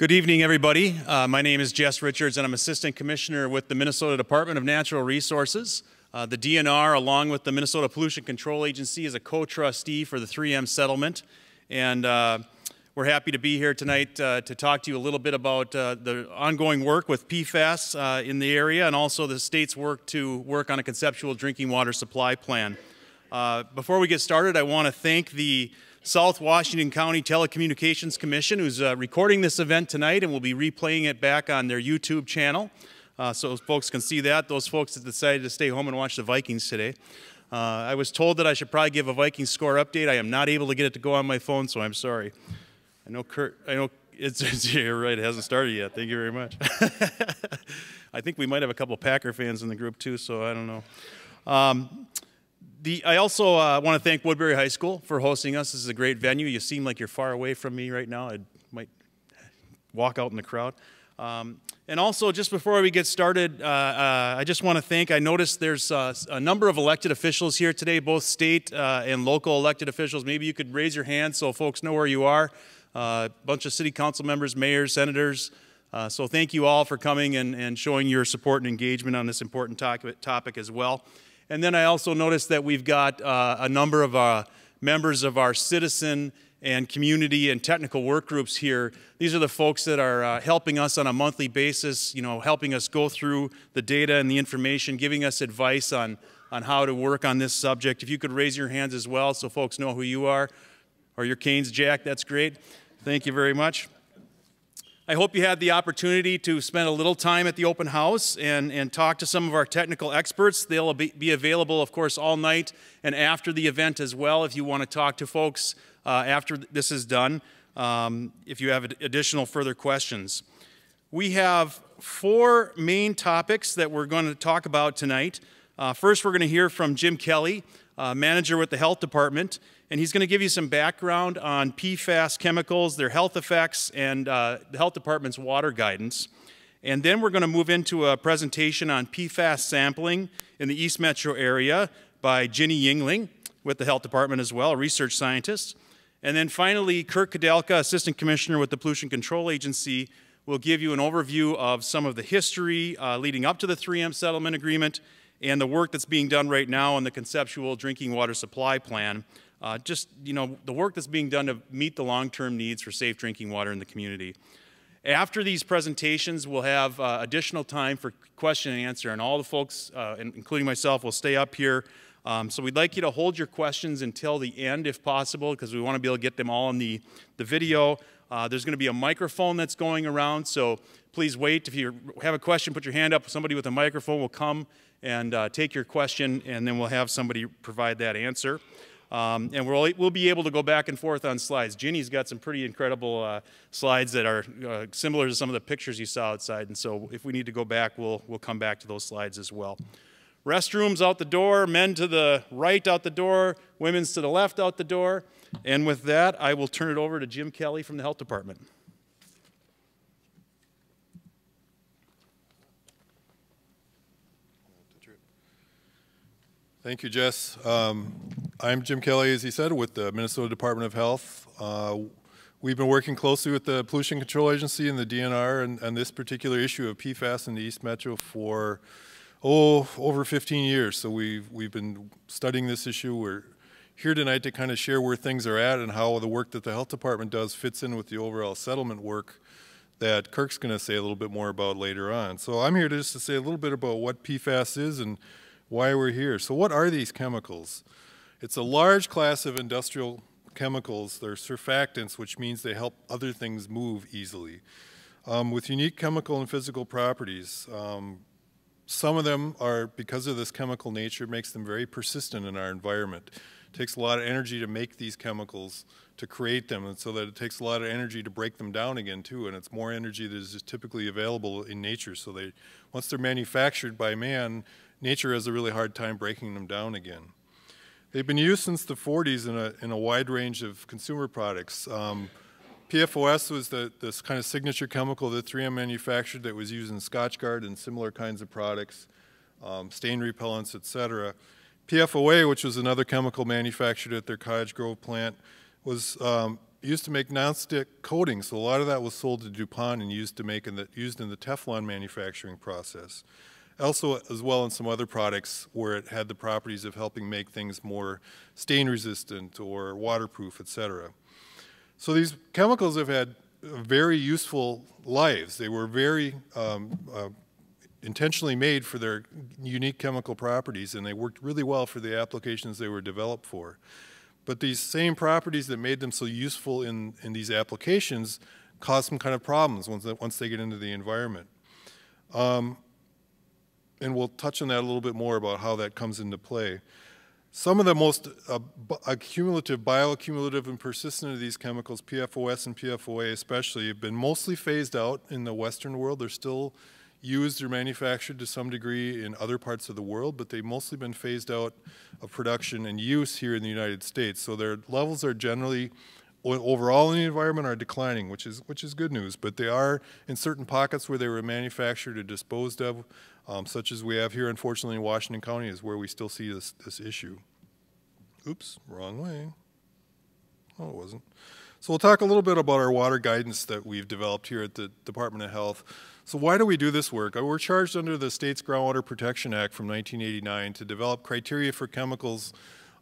Good evening, everybody. Uh, my name is Jess Richards, and I'm Assistant Commissioner with the Minnesota Department of Natural Resources. Uh, the DNR, along with the Minnesota Pollution Control Agency, is a co-trustee for the 3M settlement. And uh, we're happy to be here tonight uh, to talk to you a little bit about uh, the ongoing work with PFAS uh, in the area and also the state's work to work on a conceptual drinking water supply plan. before we get started, I want to thank the South Washington County Telecommunications Commission, who's uh, recording this event tonight and will be replaying it back on their YouTube channel. Uh, so folks can see that. Those folks that decided to stay home and watch the Vikings today. Uh, I was told that I should probably give a Vikings score update. I am not able to get it to go on my phone, so I'm sorry. I know Kurt, I know it's, it's you're right, it hasn't started yet. Thank you very much. I think we might have a couple Packer fans in the group too, so I don't know. Um, the, I also uh, want to thank Woodbury High School for hosting us. This is a great venue. You seem like you're far away from me right now. I might walk out in the crowd. Um, and also, just before we get started, uh, uh, I just want to thank, I noticed there's uh, a number of elected officials here today, both state uh, and local elected officials. Maybe you could raise your hand so folks know where you are. Uh, a bunch of city council members, mayors, senators. so thank you all for coming and, and showing your support and engagement on this important topic as well. And then I also noticed that we've got uh, a number of uh, members of our citizen and community and technical work groups here. These are the folks that are uh, helping us on a monthly basis, you know, helping us go through the data and the information, giving us advice on, on how to work on this subject. If you could raise your hands as well so folks know who you are, or your canes, Jack, that's great. Thank you very much. I hope you had the opportunity to spend a little time at the open house and, and talk to some of our technical experts. They'll be, available, of course, all night and after the event as well if you want to talk to folks uh, after this is done, um, if you have additional further questions. We have four main topics that we're going to talk about tonight. Uh, first, we're going to hear from Jim Kelly, uh, manager with the Health Department and he's going to give you some background on PFAS chemicals, their health effects, and uh, the health department's water guidance. And then we're going to move into a presentation on PFAS sampling in the East Metro area by Ginny Yingling with the health department as well, a research scientist. And then finally, Kirk Koudelka, Assistant Commissioner with the Pollution Control Agency, will give you an overview of some of the history uh, leading up to the 3M settlement agreement and the work that's being done right now on the conceptual drinking water supply plan uh, just, you know, the work that's being done to meet the long-term needs for safe drinking water in the community. After these presentations, we'll have uh, additional time for question and answer, and all the folks, uh, including myself, will stay up here. Um, so we'd like you to hold your questions until the end, if possible, because we want to be able to get them all in the, the video. Uh, there's going to be a microphone that's going around, so please wait. If you have a question, put your hand up. Somebody with a microphone will come and uh, take your question, and then we'll have somebody provide that answer. Um, and we'll, we'll be able to go back and forth on slides. Ginny's got some pretty incredible uh, slides that are uh, similar to some of the pictures you saw outside. And so if we need to go back, we'll, we'll come back to those slides as well. Restrooms out the door, men to the right out the door, women's to the left out the door. And with that, I will turn it over to Jim Kelly from the Health Department. Thank you, Jess. Um, I'm Jim Kelly, as he said, with the Minnesota Department of Health. Uh, we've been working closely with the Pollution Control Agency and the DNR and, and, this particular issue of PFAS in the East Metro for, oh, over 15 years. So we've, we've been studying this issue. We're here tonight to kind of share where things are at and how the work that the Health Department does fits in with the overall settlement work that Kirk's going to say a little bit more about later on. So I'm here just to say a little bit about what PFAS is and why we're here. So what are these chemicals? It's a large class of industrial chemicals. They're surfactants, which means they help other things move easily. Um, with unique chemical and physical properties. Um, some of them are, because of this chemical nature, makes them very persistent in our environment. It takes a lot of energy to make these chemicals, to create them, and so that it takes a lot of energy to break them down again too, and it's more energy that is typically available in nature. So they, once they're manufactured by man, nature has a really hard time breaking them down again. They've been used since the 40s in a, in a wide range of consumer products. Um, PFOS was the, this kind of signature chemical that 3M manufactured that was used in Scotchgard and similar kinds of products, um, stain repellents, et cetera. PFOA, which was another chemical manufactured at their Cottage Grove plant, was um, used to make nonstick coatings, so a lot of that was sold to DuPont and used to make in the, used in the Teflon manufacturing process. Also, as well in some other products where it had the properties of helping make things more stain resistant or waterproof, etc. So these chemicals have had very useful lives. They were very um, uh, intentionally made for their unique chemical properties, and they worked really well for the applications they were developed for. But these same properties that made them so useful in, in these applications cause some kind of problems once once they get into the environment. Um, and we'll touch on that a little bit more about how that comes into play. Some of the most uh, accumulative, bioaccumulative, and persistent of these chemicals, PFOS and PFOA especially, have been mostly phased out in the Western world. They're still used or manufactured to some degree in other parts of the world, but they've mostly been phased out of production and use here in the United States. So their levels are generally overall in the environment are declining, which is which is good news. But they are in certain pockets where they were manufactured or disposed of, um, such as we have here, unfortunately, in Washington County, is where we still see this this issue. Oops, wrong way. Oh, it wasn't. So we'll talk a little bit about our water guidance that we've developed here at the Department of Health. So why do we do this work? Uh, we're charged under the State's Groundwater Protection Act from 1989 to develop criteria for chemicals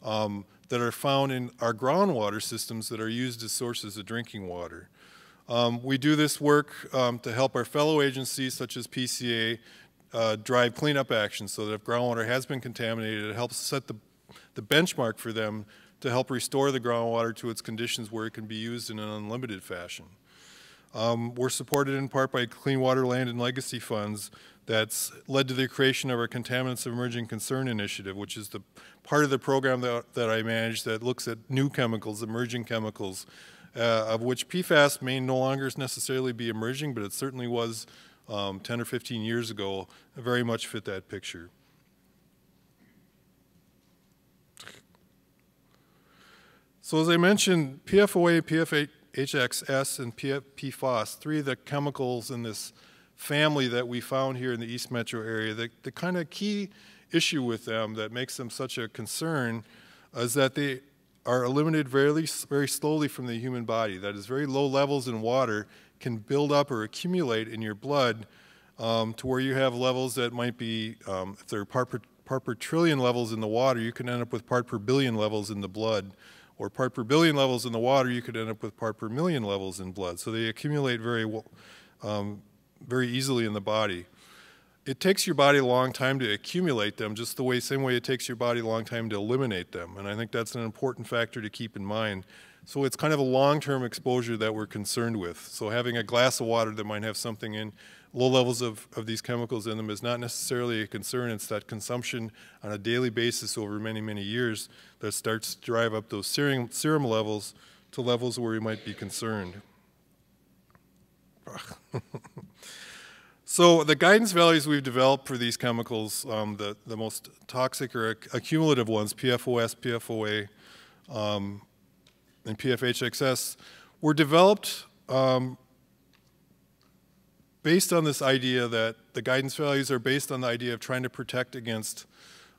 um, that are found in our groundwater systems that are used as sources of drinking water. Um, we do this work um, to help our fellow agencies such as PCA uh, drive cleanup actions so that if groundwater has been contaminated, it helps set the, the benchmark for them to help restore the groundwater to its conditions where it can be used in an unlimited fashion. Um, we're supported in part by Clean Water Land and Legacy Funds that's led to the creation of our Contaminants of Emerging Concern Initiative, which is the part of the program that, that I manage that looks at new chemicals, emerging chemicals, uh, of which PFAS may no longer necessarily be emerging, but it certainly was um, 10 or 15 years ago, very much fit that picture. So as I mentioned, PFOA, PFA, HXS and PFOS, three of the chemicals in this family that we found here in the East Metro area. The, the kind of key issue with them that makes them such a concern is that they are eliminated very, very slowly from the human body. That is, very low levels in water can build up or accumulate in your blood um, to where you have levels that might be, um, if they're part per, part per trillion levels in the water, you can end up with part per billion levels in the blood or part per billion levels in the water, you could end up with part per million levels in blood. So they accumulate very, um, very easily in the body. It takes your body a long time to accumulate them, just the way, same way it takes your body a long time to eliminate them. And I think that's an important factor to keep in mind. So it's kind of a long-term exposure that we're concerned with. So having a glass of water that might have something in low levels of, of these chemicals in them is not necessarily a concern. It's that consumption on a daily basis over many, many years that starts to drive up those serum, serum levels to levels where we might be concerned. so the guidance values we've developed for these chemicals, um, the, the most toxic or accumulative ones, PFOS, PFOA, um, and PFHXS, were developed um, based on this idea that the guidance values are based on the idea of trying to protect against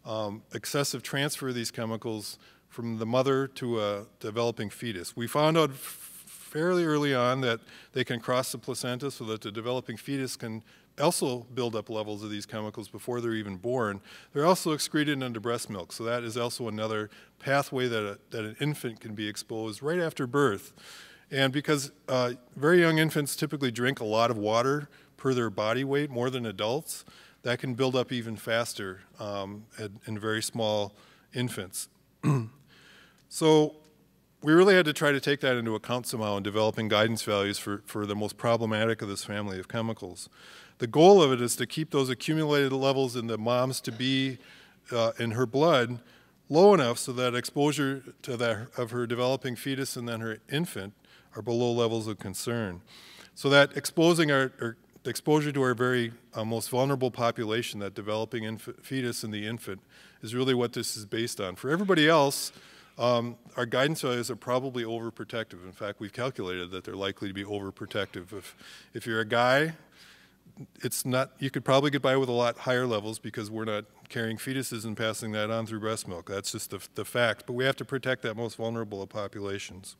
um, excessive transfer of these chemicals from the mother to a developing fetus. We found out fairly early on that they can cross the placenta so that the developing fetus can also build up levels of these chemicals before they're even born. They're also excreted into breast milk, so that is also another pathway that, a, that an infant can be exposed right after birth. And because uh, very young infants typically drink a lot of water per their body weight, more than adults, that can build up even faster um, in very small infants. so we really had to try to take that into account somehow in developing guidance values for, for the most problematic of this family of chemicals. The goal of it is to keep those accumulated levels in the mom's to be uh, in her blood low enough so that exposure to that of her developing fetus and then her infant are below levels of concern. So that exposing our, our exposure to our very uh, most vulnerable population, that developing fetus and the infant, is really what this is based on. For everybody else, um, our guidance values are probably overprotective. In fact, we've calculated that they're likely to be overprotective. If, if you're a guy, it's not, you could probably get by with a lot higher levels because we're not carrying fetuses and passing that on through breast milk. That's just the, the fact. But we have to protect that most vulnerable of populations.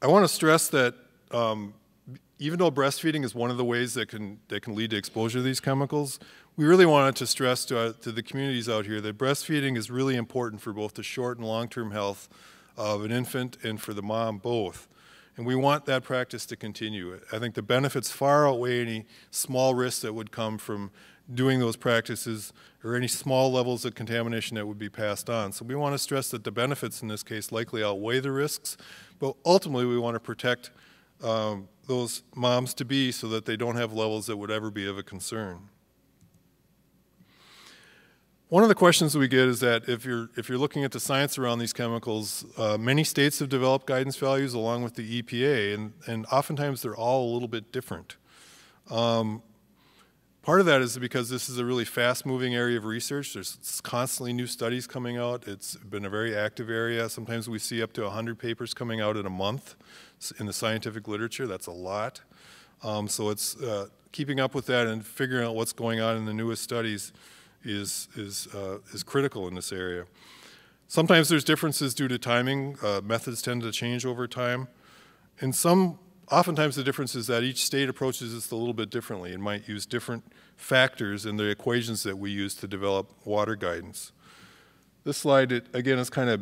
I want to stress that um, even though breastfeeding is one of the ways that can, that can lead to exposure to these chemicals, we really wanted to stress to, uh, to the communities out here that breastfeeding is really important for both the short and long-term health of an infant and for the mom both. And we want that practice to continue. I think the benefits far outweigh any small risks that would come from doing those practices or any small levels of contamination that would be passed on. So we want to stress that the benefits in this case likely outweigh the risks, but ultimately we want to protect um, those moms to be so that they don't have levels that would ever be of a concern. One of the questions we get is that if you're, if you're looking at the science around these chemicals, uh, many states have developed guidance values along with the EPA, and, and oftentimes they're all a little bit different. Um, part of that is because this is a really fast-moving area of research. There's constantly new studies coming out. It's been a very active area. Sometimes we see up to 100 papers coming out in a month in the scientific literature. That's a lot. Um, so it's uh, keeping up with that and figuring out what's going on in the newest studies is, is, uh, is critical in this area. Sometimes there's differences due to timing. Uh, methods tend to change over time. And some, oftentimes the difference is that each state approaches this a little bit differently and might use different factors in the equations that we use to develop water guidance. This slide, it, again, is kind of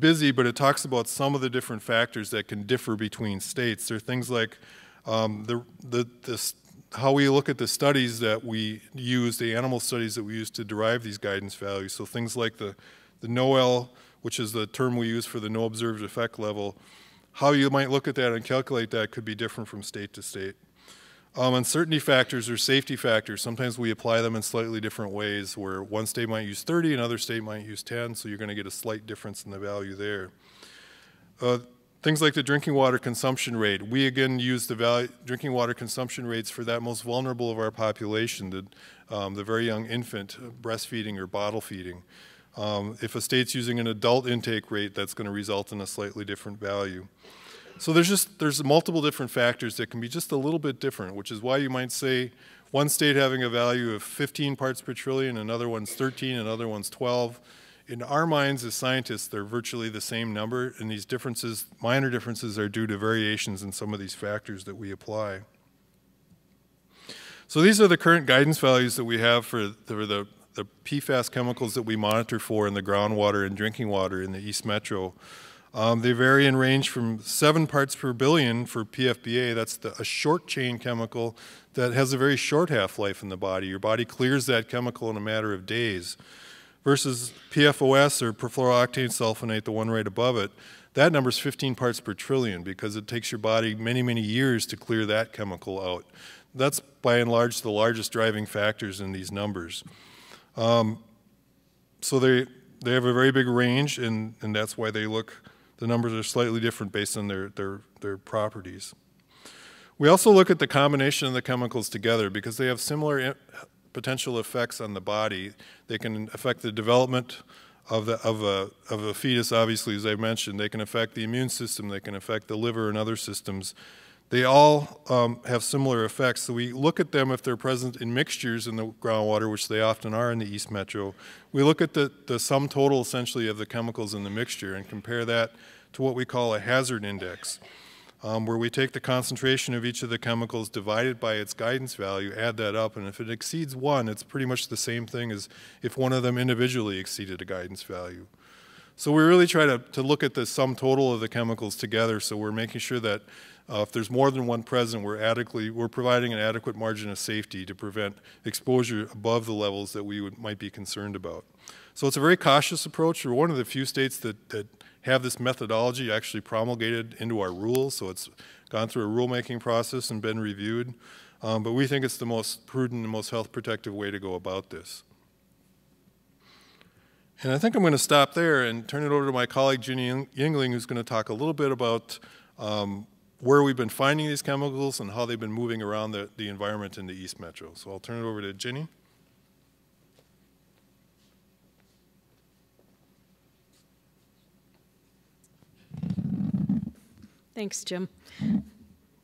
busy, but it talks about some of the different factors that can differ between states. There are things like um, the, the, the, how we look at the studies that we use, the animal studies that we use to derive these guidance values. So things like the, the NOEL, which is the term we use for the no observed effect level, how you might look at that and calculate that could be different from state to state. Um, uncertainty factors or safety factors, sometimes we apply them in slightly different ways where one state might use 30, another state might use 10, so you're going to get a slight difference in the value there. Uh, Things like the drinking water consumption rate. We again use the value, drinking water consumption rates for that most vulnerable of our population, the, um, the very young infant uh, breastfeeding or bottle feeding. Um, if a state's using an adult intake rate, that's going to result in a slightly different value. So there's just there's multiple different factors that can be just a little bit different, which is why you might say one state having a value of 15 parts per trillion, another one's 13, another one's 12 in our minds as scientists, they're virtually the same number, and these differences, minor differences, are due to variations in some of these factors that we apply. So these are the current guidance values that we have for the, the PFAS chemicals that we monitor for in the groundwater and drinking water in the East Metro. Um, they vary in range from 7 parts per billion for PFBA, that's the, a short chain chemical that has a very short half-life in the body. Your body clears that chemical in a matter of days versus PFOS or perfluorooctane sulfonate, the one right above it, that number is 15 parts per trillion because it takes your body many, many years to clear that chemical out. That's by and large the largest driving factors in these numbers. Um, so they, they have a very big range, and, and that's why they look, the numbers are slightly different based on their, their, their properties. We also look at the combination of the chemicals together because they have similar potential effects on the body. They can affect the development of, the, of, a, of a fetus, obviously, as I mentioned. They can affect the immune system. They can affect the liver and other systems. They all um, have similar effects. So we look at them if they're present in mixtures in the groundwater, which they often are in the East Metro. We look at the, the sum total, essentially, of the chemicals in the mixture and compare that to what we call a hazard index um, where we take the concentration of each of the chemicals divided by its guidance value, add that up, and if it exceeds one, it's pretty much the same thing as if one of them individually exceeded a guidance value. So we really try to, to look at the sum total of the chemicals together, so we're making sure that uh, if there's more than one present, we're adequately, we're providing an adequate margin of safety to prevent exposure above the levels that we would, might be concerned about. So it's a very cautious approach. We're one of the few states that, that have this methodology actually promulgated into our rules, so it's gone through a rulemaking process and been reviewed. Um, but we think it's the most prudent and most health protective way to go about this. And I think I'm going to stop there and turn it over to my colleague Ginny Yingling, who's going to talk a little bit about um, where we've been finding these chemicals and how they've been moving around the, the environment in the East Metro. So I'll turn it over to Ginny. Thanks, Jim.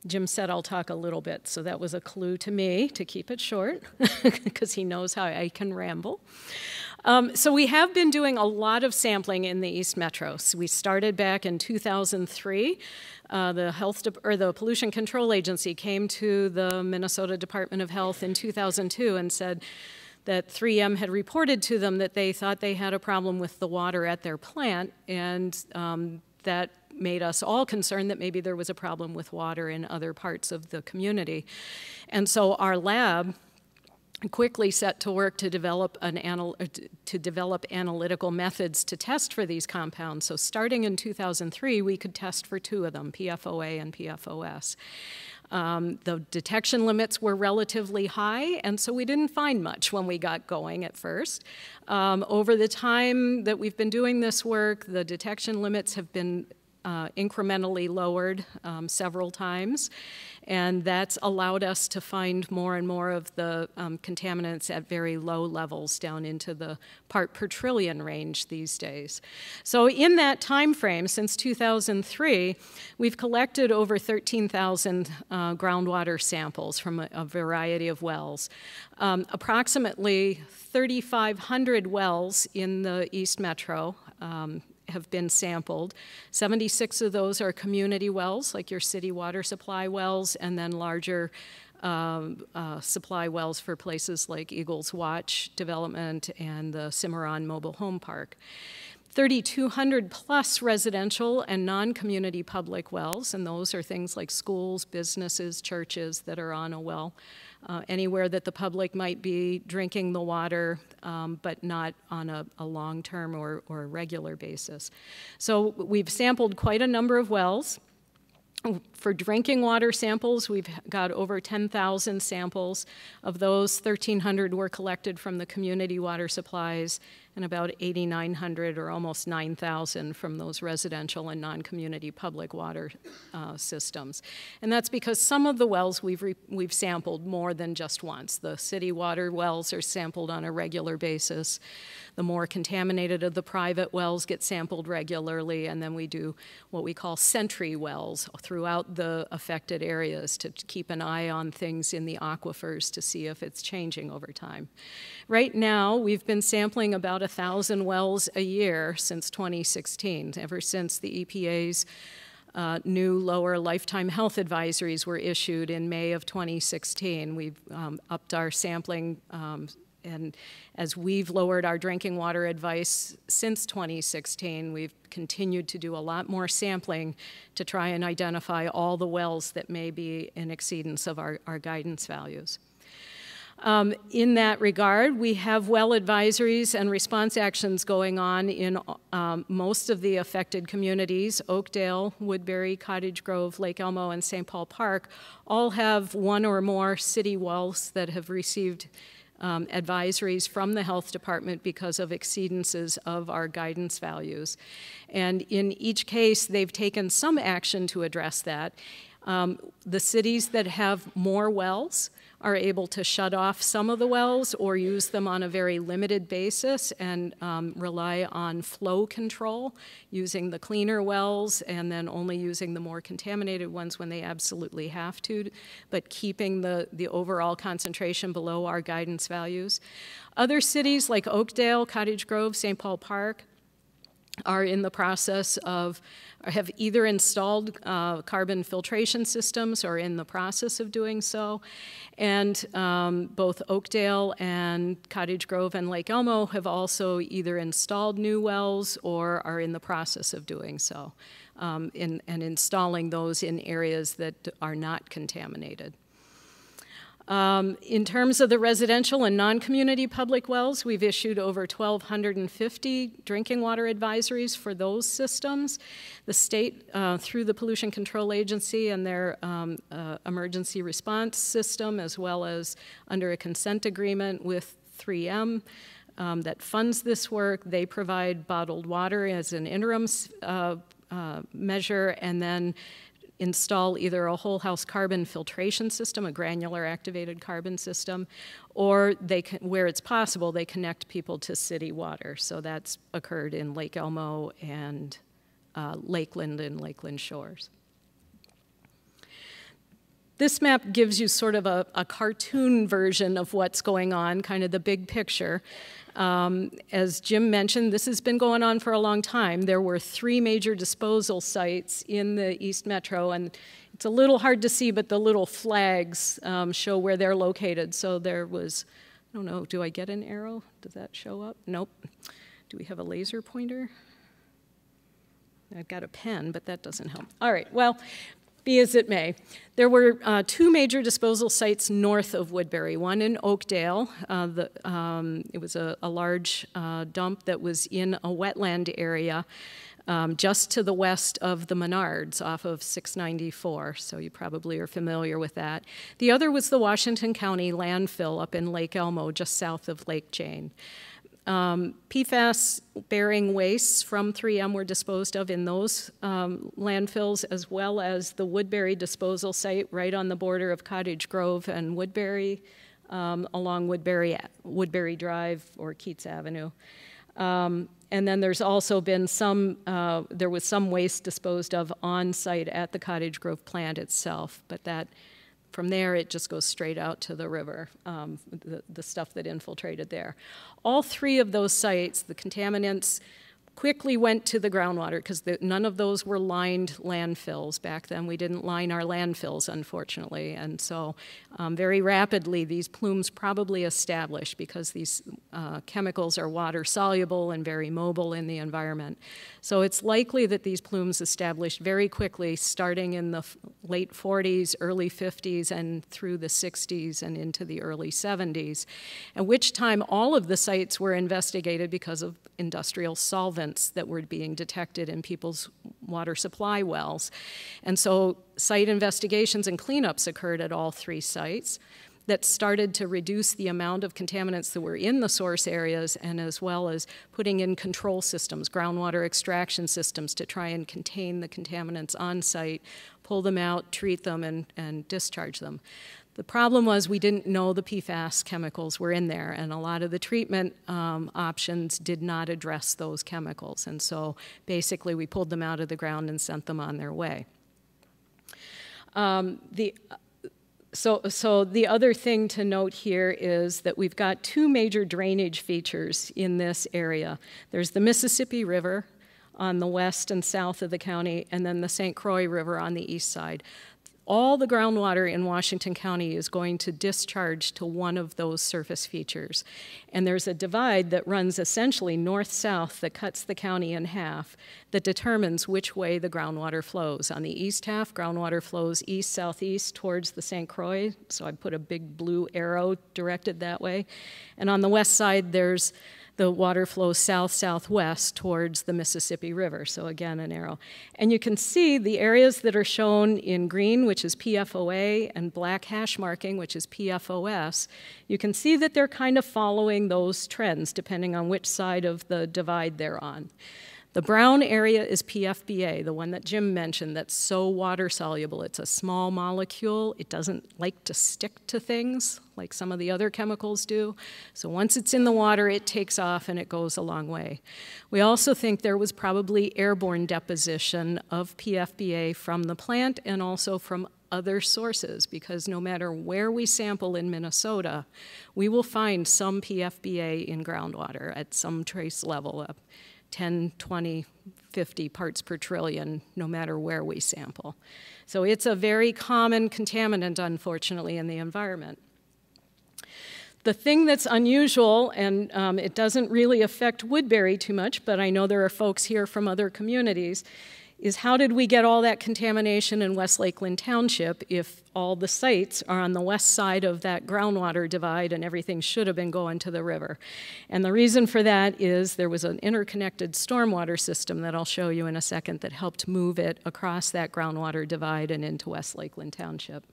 Jim said I'll talk a little bit, so that was a clue to me to keep it short because he knows how I can ramble. Um, so we have been doing a lot of sampling in the East Metro. So we started back in 2003. Uh, the health or the pollution control agency came to the Minnesota Department of Health in 2002 and said that 3M had reported to them that they thought they had a problem with the water at their plant, and um, that made us all concerned that maybe there was a problem with water in other parts of the community. And so our lab quickly set to work to develop an anal- uh, to develop analytical methods to test for these compounds. So starting in 2003, we could test for two of them, PFOA and PFOS. Um, the detection limits were relatively high, and so we didn't find much when we got going at first. Um, over the time that we've been doing this work, the detection limits have been uh, incrementally lowered um, several times, and that's allowed us to find more and more of the um, contaminants at very low levels down into the part per trillion range these days. So in that time frame, since 2003, we've collected over 13,000 uh, groundwater samples from a, a, variety of wells. Um, approximately 3,500 wells in the East Metro um, have been sampled. 76 of those are community wells, like your city water supply wells, and then larger um, uh, supply wells for places like Eagles Watch Development and the Cimarron Mobile Home Park. 3,200 plus residential and non community public wells, and those are things like schools, businesses, churches that are on a well uh, anywhere that the public might be drinking the water, um, but not on a, a long term or, or regular basis. So we've sampled quite a number of wells. For drinking water samples, we've got over 10,000 samples. Of those, 1,300 were collected from the community water supplies, and about 8,900 or almost 9,000 from those residential and non-community public water uh, systems. And that's because some of the wells we've, we've sampled more than just once. The city water wells are sampled on a regular basis. The more contaminated of the private wells get sampled regularly, and then we do what we call sentry wells throughout the affected areas to keep an eye on things in the aquifers to see if it's changing over time. Right now, we've been sampling about 1,000 wells a year since 2016, ever since the EPA's uh, new lower lifetime health advisories were issued in May of 2016. We've um, upped our sampling um, and as we've lowered our drinking water advice since 2016, we've continued to do a lot more sampling to try and identify all the wells that may be in exceedance of our, our guidance values. Um, in that regard, we have well advisories and response actions going on in um, most of the affected communities. Oakdale, Woodbury, Cottage Grove, Lake Elmo, and St. Paul Park all have one or more city wells that have received um, advisories from the health department because of exceedances of our guidance values. And in each case, they've taken some action to address that. Um, the cities that have more wells are able to shut off some of the wells or use them on a very limited basis and um, rely on flow control using the cleaner wells and then only using the more contaminated ones when they absolutely have to, but keeping the, the overall concentration below our guidance values. Other cities like Oakdale, Cottage Grove, St. Paul Park, are in the process of have either installed uh, carbon filtration systems or in the process of doing so. And um, both Oakdale and Cottage Grove and Lake Elmo have also either installed new wells or are in the process of doing so um, in, and installing those in areas that are not contaminated. Um, in terms of the residential and non-community public wells, we've issued over 1,250 drinking water advisories for those systems. The state, uh, through the Pollution Control Agency and their um, uh, emergency response system, as well as under a consent agreement with 3M, um, that funds this work. They provide bottled water as an interim uh, uh, measure, and then install either a whole house carbon filtration system, a granular activated carbon system, or they can, where it's possible, they connect people to city water. So that's occurred in Lake Elmo and uh, Lakeland and Lakeland Shores. This map gives you sort of a, a cartoon version of what's going on, kind of the big picture. Um, as Jim mentioned, this has been going on for a long time. There were three major disposal sites in the East Metro, and it's a little hard to see, but the little flags um, show where they're located. So there was, I don't know, do I get an arrow? Does that show up? Nope. Do we have a laser pointer? I've got a pen, but that doesn't help. All right, well, be as it may. There were uh, two major disposal sites north of Woodbury, one in Oakdale. Uh, the, um, it was a, a large uh, dump that was in a wetland area um, just to the west of the Menards off of 694, so you probably are familiar with that. The other was the Washington County landfill up in Lake Elmo, just south of Lake Jane. Um, PFAS bearing wastes from 3M were disposed of in those um, landfills, as well as the Woodbury disposal site right on the border of Cottage Grove and Woodbury, um, along Woodbury, Woodbury Drive or Keats Avenue. Um, and then there's also been some, uh, there was some waste disposed of on site at the Cottage Grove plant itself, but that from there it just goes straight out to the river, um, the, the stuff that infiltrated there. All three of those sites, the contaminants, quickly went to the groundwater because none of those were lined landfills back then. We didn't line our landfills, unfortunately, and so um, very rapidly these plumes probably established because these uh, chemicals are water soluble and very mobile in the environment. So it's likely that these plumes established very quickly, starting in the late 40s, early 50s, and through the 60s and into the early 70s, at which time all of the sites were investigated because of industrial solvents that were being detected in people's water supply wells. And so site investigations and cleanups occurred at all three sites that started to reduce the amount of contaminants that were in the source areas and as well as putting in control systems, groundwater extraction systems to try and contain the contaminants on site, pull them out, treat them, and, and discharge them. The problem was we didn't know the PFAS chemicals were in there, and a lot of the treatment um, options did not address those chemicals. And so basically, we pulled them out of the ground and sent them on their way. Um, the so, so the other thing to note here is that we've got two major drainage features in this area. There's the Mississippi River on the west and south of the county, and then the St. Croix River on the east side all the groundwater in Washington County is going to discharge to one of those surface features. And there's a divide that runs essentially north south that cuts the county in half that determines which way the groundwater flows. On the east half, groundwater flows east southeast towards the St. Croix, so I put a big blue arrow directed that way. And on the west side, there's the water flows south southwest towards the Mississippi River. So, again, an arrow. And you can see the areas that are shown in green, which is PFOA, and black hash marking, which is PFOS. You can see that they're kind of following those trends depending on which side of the divide they're on. The brown area is PFBA, the one that Jim mentioned that's so water soluble. It's a small molecule. It doesn't like to stick to things like some of the other chemicals do. So once it's in the water, it takes off and it goes a long way. We also think there was probably airborne deposition of PFBA from the plant and also from other sources because no matter where we sample in Minnesota, we will find some PFBA in groundwater at some trace level. 10, 20, 50 parts per trillion, no matter where we sample. So it's a very common contaminant, unfortunately, in the environment. The thing that's unusual, and um, it doesn't really affect Woodbury too much, but I know there are folks here from other communities, is how did we get all that contamination in West Lakeland Township if all the sites are on the west side of that groundwater divide and everything should have been going to the river? And the reason for that is there was an interconnected stormwater system that I'll show you in a second that helped move it across that groundwater divide and into West Lakeland Township.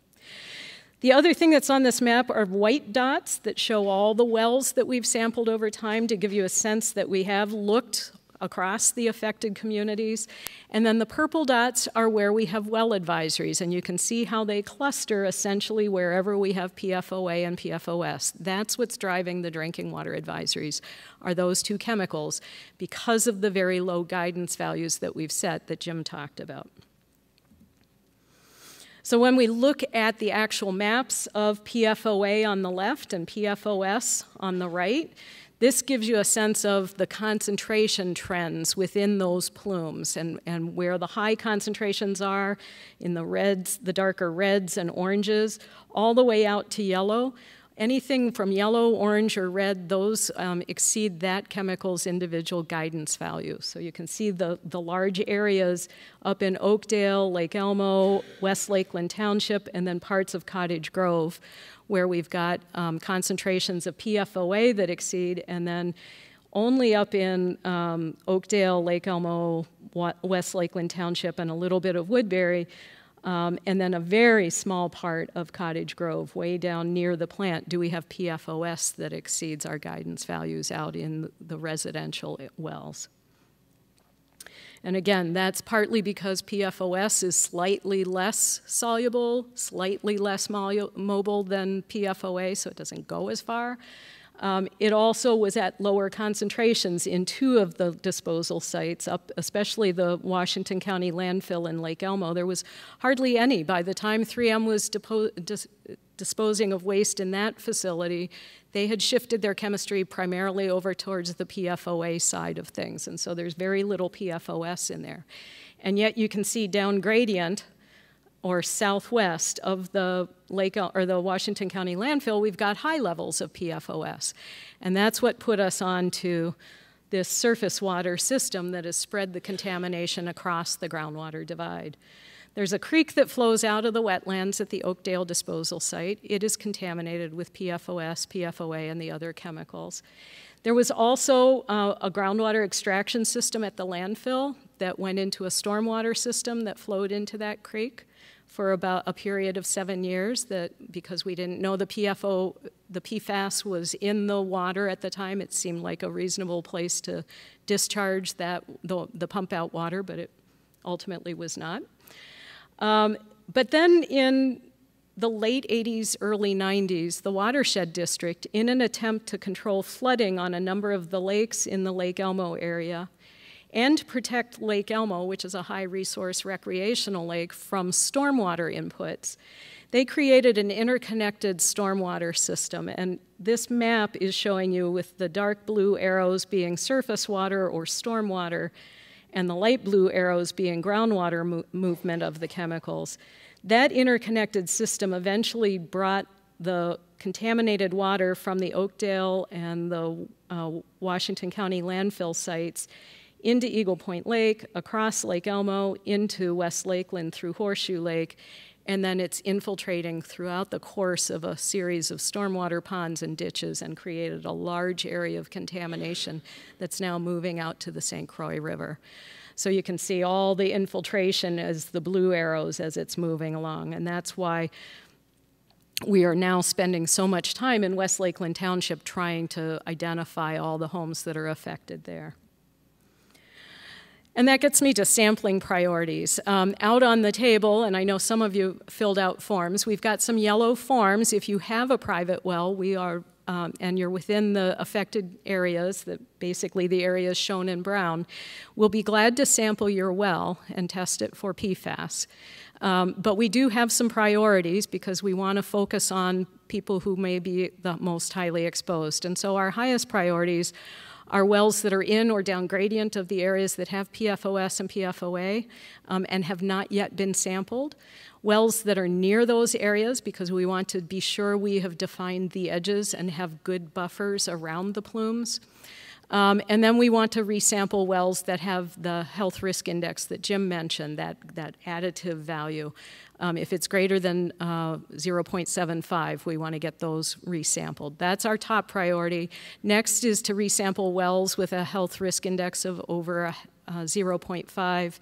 The other thing that's on this map are white dots that show all the wells that we've sampled over time to give you a sense that we have looked across the affected communities. And then the purple dots are where we have well advisories, and you can see how they cluster essentially wherever we have PFOA and PFOS. That's what's driving the drinking water advisories, are those two chemicals, because of the very low guidance values that we've set that Jim talked about. So when we look at the actual maps of PFOA on the left and PFOS on the right, this gives you a sense of the concentration trends within those plumes and, and where the high concentrations are in the reds, the darker reds and oranges, all the way out to yellow. Anything from yellow, orange, or red, those um, exceed that chemical's individual guidance value. So you can see the, the large areas up in Oakdale, Lake Elmo, West Lakeland Township, and then parts of Cottage Grove, where we've got um, concentrations of PFOA that exceed, and then only up in um, Oakdale, Lake Elmo, West Lakeland Township, and a little bit of Woodbury um, and then a very small part of Cottage Grove, way down near the plant, do we have PFOS that exceeds our guidance values out in the residential wells. And again, that's partly because PFOS is slightly less soluble, slightly less mobile than PFOA, so it doesn't go as far. Um, it also was at lower concentrations in two of the disposal sites, up especially the Washington County landfill in Lake Elmo. There was hardly any. By the time 3M was dis disposing of waste in that facility, they had shifted their chemistry primarily over towards the PFOA side of things, and so there's very little PFOS in there. And yet you can see down gradient or southwest of the Lake or the Washington County landfill, we've got high levels of PFOS. And that's what put us on to this surface water system that has spread the contamination across the groundwater divide. There's a creek that flows out of the wetlands at the Oakdale disposal site. It is contaminated with PFOS, PFOA, and the other chemicals. There was also uh, a groundwater extraction system at the landfill that went into a stormwater system that flowed into that creek for about a period of seven years that because we didn't know the PFO, the PFAS was in the water at the time, it seemed like a reasonable place to discharge that, the, the pump out water, but it ultimately was not. Um, but then in the late 80s, early 90s, the watershed district, in an attempt to control flooding on a number of the lakes in the Lake Elmo area, and protect Lake Elmo, which is a high resource recreational lake, from stormwater inputs. They created an interconnected stormwater system, and this map is showing you with the dark blue arrows being surface water or stormwater, and the light blue arrows being groundwater mo movement of the chemicals. That interconnected system eventually brought the contaminated water from the Oakdale and the uh, Washington County landfill sites into Eagle Point Lake, across Lake Elmo, into West Lakeland through Horseshoe Lake, and then it's infiltrating throughout the course of a series of stormwater ponds and ditches and created a large area of contamination that's now moving out to the St. Croix River. So you can see all the infiltration as the blue arrows as it's moving along, and that's why we are now spending so much time in West Lakeland Township trying to identify all the homes that are affected there. And that gets me to sampling priorities. Um, out on the table, and I know some of you filled out forms, we've got some yellow forms. If you have a private well, we are, um, and you're within the affected areas, that basically the areas shown in brown, we'll be glad to sample your well and test it for PFAS. Um, but we do have some priorities because we want to focus on people who may be the most highly exposed. And so our highest priorities are wells that are in or down gradient of the areas that have PFOS and PFOA um, and have not yet been sampled. Wells that are near those areas because we want to be sure we have defined the edges and have good buffers around the plumes. Um, and then we want to resample wells that have the health risk index that Jim mentioned, that, that additive value. Um, if it's greater than uh, 0.75, we want to get those resampled. That's our top priority. Next is to resample wells with a health risk index of over uh, 0.5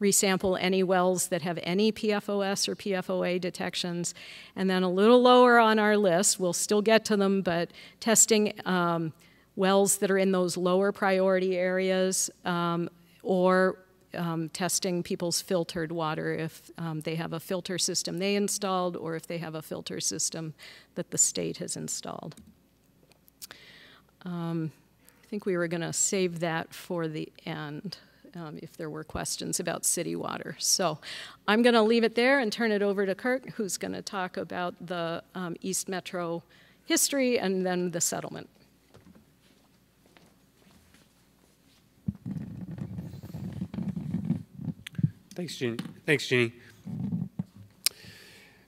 resample any wells that have any PFOS or PFOA detections. And then a little lower on our list, we'll still get to them, but testing um, wells that are in those lower priority areas um, or um, testing people's filtered water if um, they have a filter system they installed or if they have a filter system that the state has installed. Um, I think we were going to save that for the end um, if there were questions about city water. So I'm going to leave it there and turn it over to Kirk, who's going to talk about the um, East Metro history and then the settlement. Thanks, Jeannie. Thanks, Jeannie.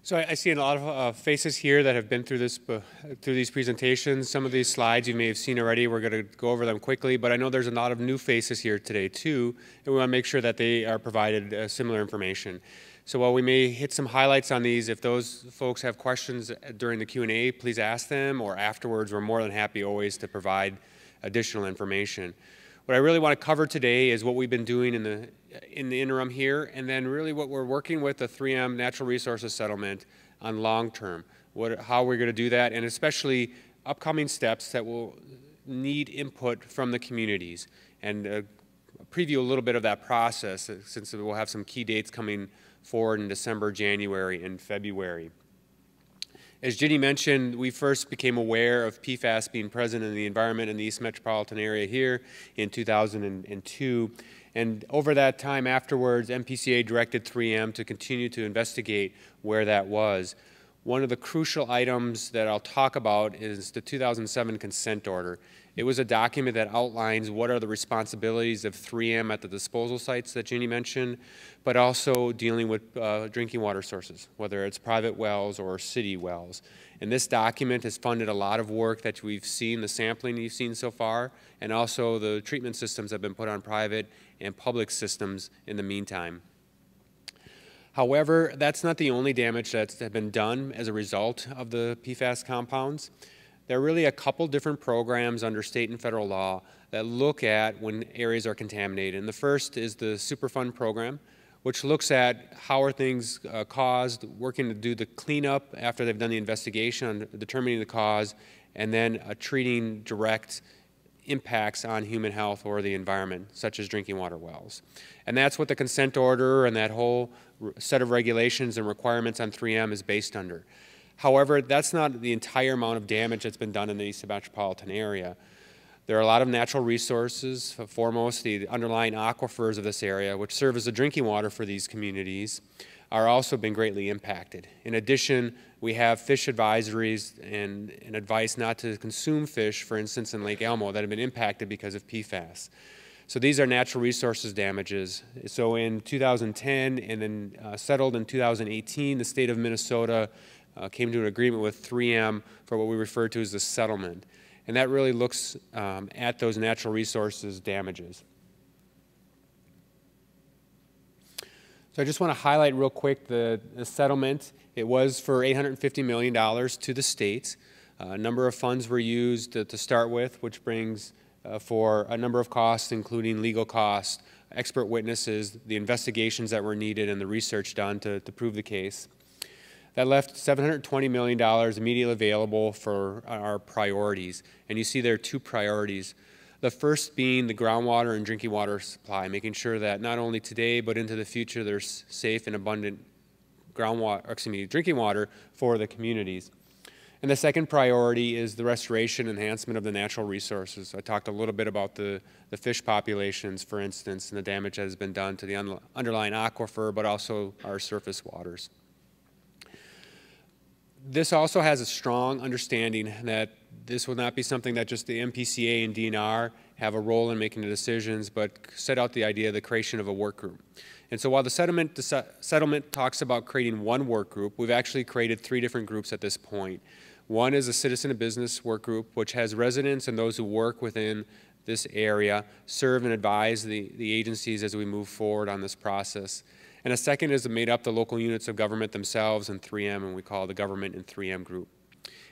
So I, I see a lot of uh, faces here that have been through this uh, through these presentations. Some of these slides you may have seen already. We're going to go over them quickly, but I know there's a lot of new faces here today too, and we want to make sure that they are provided uh, similar information. So while we may hit some highlights on these, if those folks have questions during the Q&A, please ask them, or afterwards, we're more than happy always to provide additional information. What I really want to cover today is what we've been doing in the in the interim here, and then really what we're working with the 3M Natural Resources Settlement on long term. What, how we're going to do that, and especially upcoming steps that will need input from the communities, and uh, preview a little bit of that process uh, since we'll have some key dates coming forward in December, January, and February. As Ginny mentioned, we first became aware of PFAS being present in the environment in the East Metropolitan area here in 2002. And over that time afterwards, MPCA directed 3M to continue to investigate where that was. One of the crucial items that I'll talk about is the 2007 consent order. It was a document that outlines what are the responsibilities of 3M at the disposal sites that Ginny mentioned, but also dealing with uh, drinking water sources, whether it's private wells or city wells. And this document has funded a lot of work that we've seen, the sampling you've seen so far, and also the treatment systems have been put on private and public systems in the meantime. However, that's not the only damage that's been done as a result of the PFAS compounds. There are really a couple different programs under state and federal law that look at when areas are contaminated. And the first is the Superfund program, which looks at how are things uh, caused, working to do the cleanup after they've done the investigation on determining the cause, and then uh, treating direct impacts on human health or the environment, such as drinking water wells. And that's what the consent order and that whole set of regulations and requirements on 3M is based under. However, that's not the entire amount of damage that's been done in the East Metropolitan area. There are a lot of natural resources, foremost the underlying aquifers of this area, which serve as the drinking water for these communities, are also been greatly impacted. In addition, we have fish advisories and, and advice not to consume fish, for instance, in Lake Elmo that have been impacted because of PFAS. So these are natural resources damages. So in 2010 and then uh, settled in 2018, the state of Minnesota uh, came to an agreement with 3M for what we refer to as the settlement. And that really looks um, at those natural resources damages. So I just want to highlight real quick the, the settlement. It was for $850 million to the states. Uh, a number of funds were used to, to start with, which brings uh, for a number of costs, including legal costs, expert witnesses, the investigations that were needed, and the research done to, to prove the case. That left $720 million immediately available for our priorities. And you see there are two priorities. The first being the groundwater and drinking water supply, making sure that not only today but into the future there's safe and abundant groundwater, excuse me, drinking water for the communities. And the second priority is the restoration and enhancement of the natural resources. I talked a little bit about the, the fish populations, for instance, and the damage that has been done to the un underlying aquifer, but also our surface waters. This also has a strong understanding that this will not be something that just the MPCA and DNR have a role in making the decisions, but set out the idea of the creation of a work group. And so while the settlement, settlement talks about creating one work group, we've actually created three different groups at this point. One is a citizen and business work group, which has residents and those who work within this area serve and advise the, the agencies as we move forward on this process. And a second is made up the local units of government themselves and 3M, and we call the government and 3M group.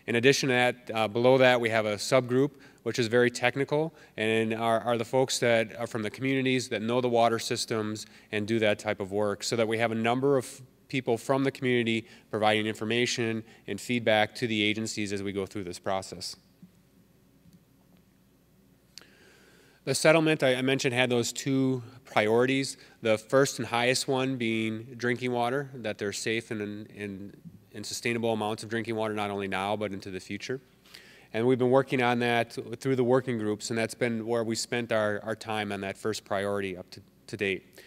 In addition to that, uh, below that, we have a subgroup, which is very technical, and are, are, the folks that are from the communities that know the water systems and do that type of work, so that we have a number of people from the community providing information and feedback to the agencies as we go through this process. The settlement I mentioned had those two priorities. The first and highest one being drinking water, that they're safe and, and and sustainable amounts of drinking water, not only now, but into the future. And we've been working on that through the working groups, and that's been where we spent our, our time on that first priority up to, to date.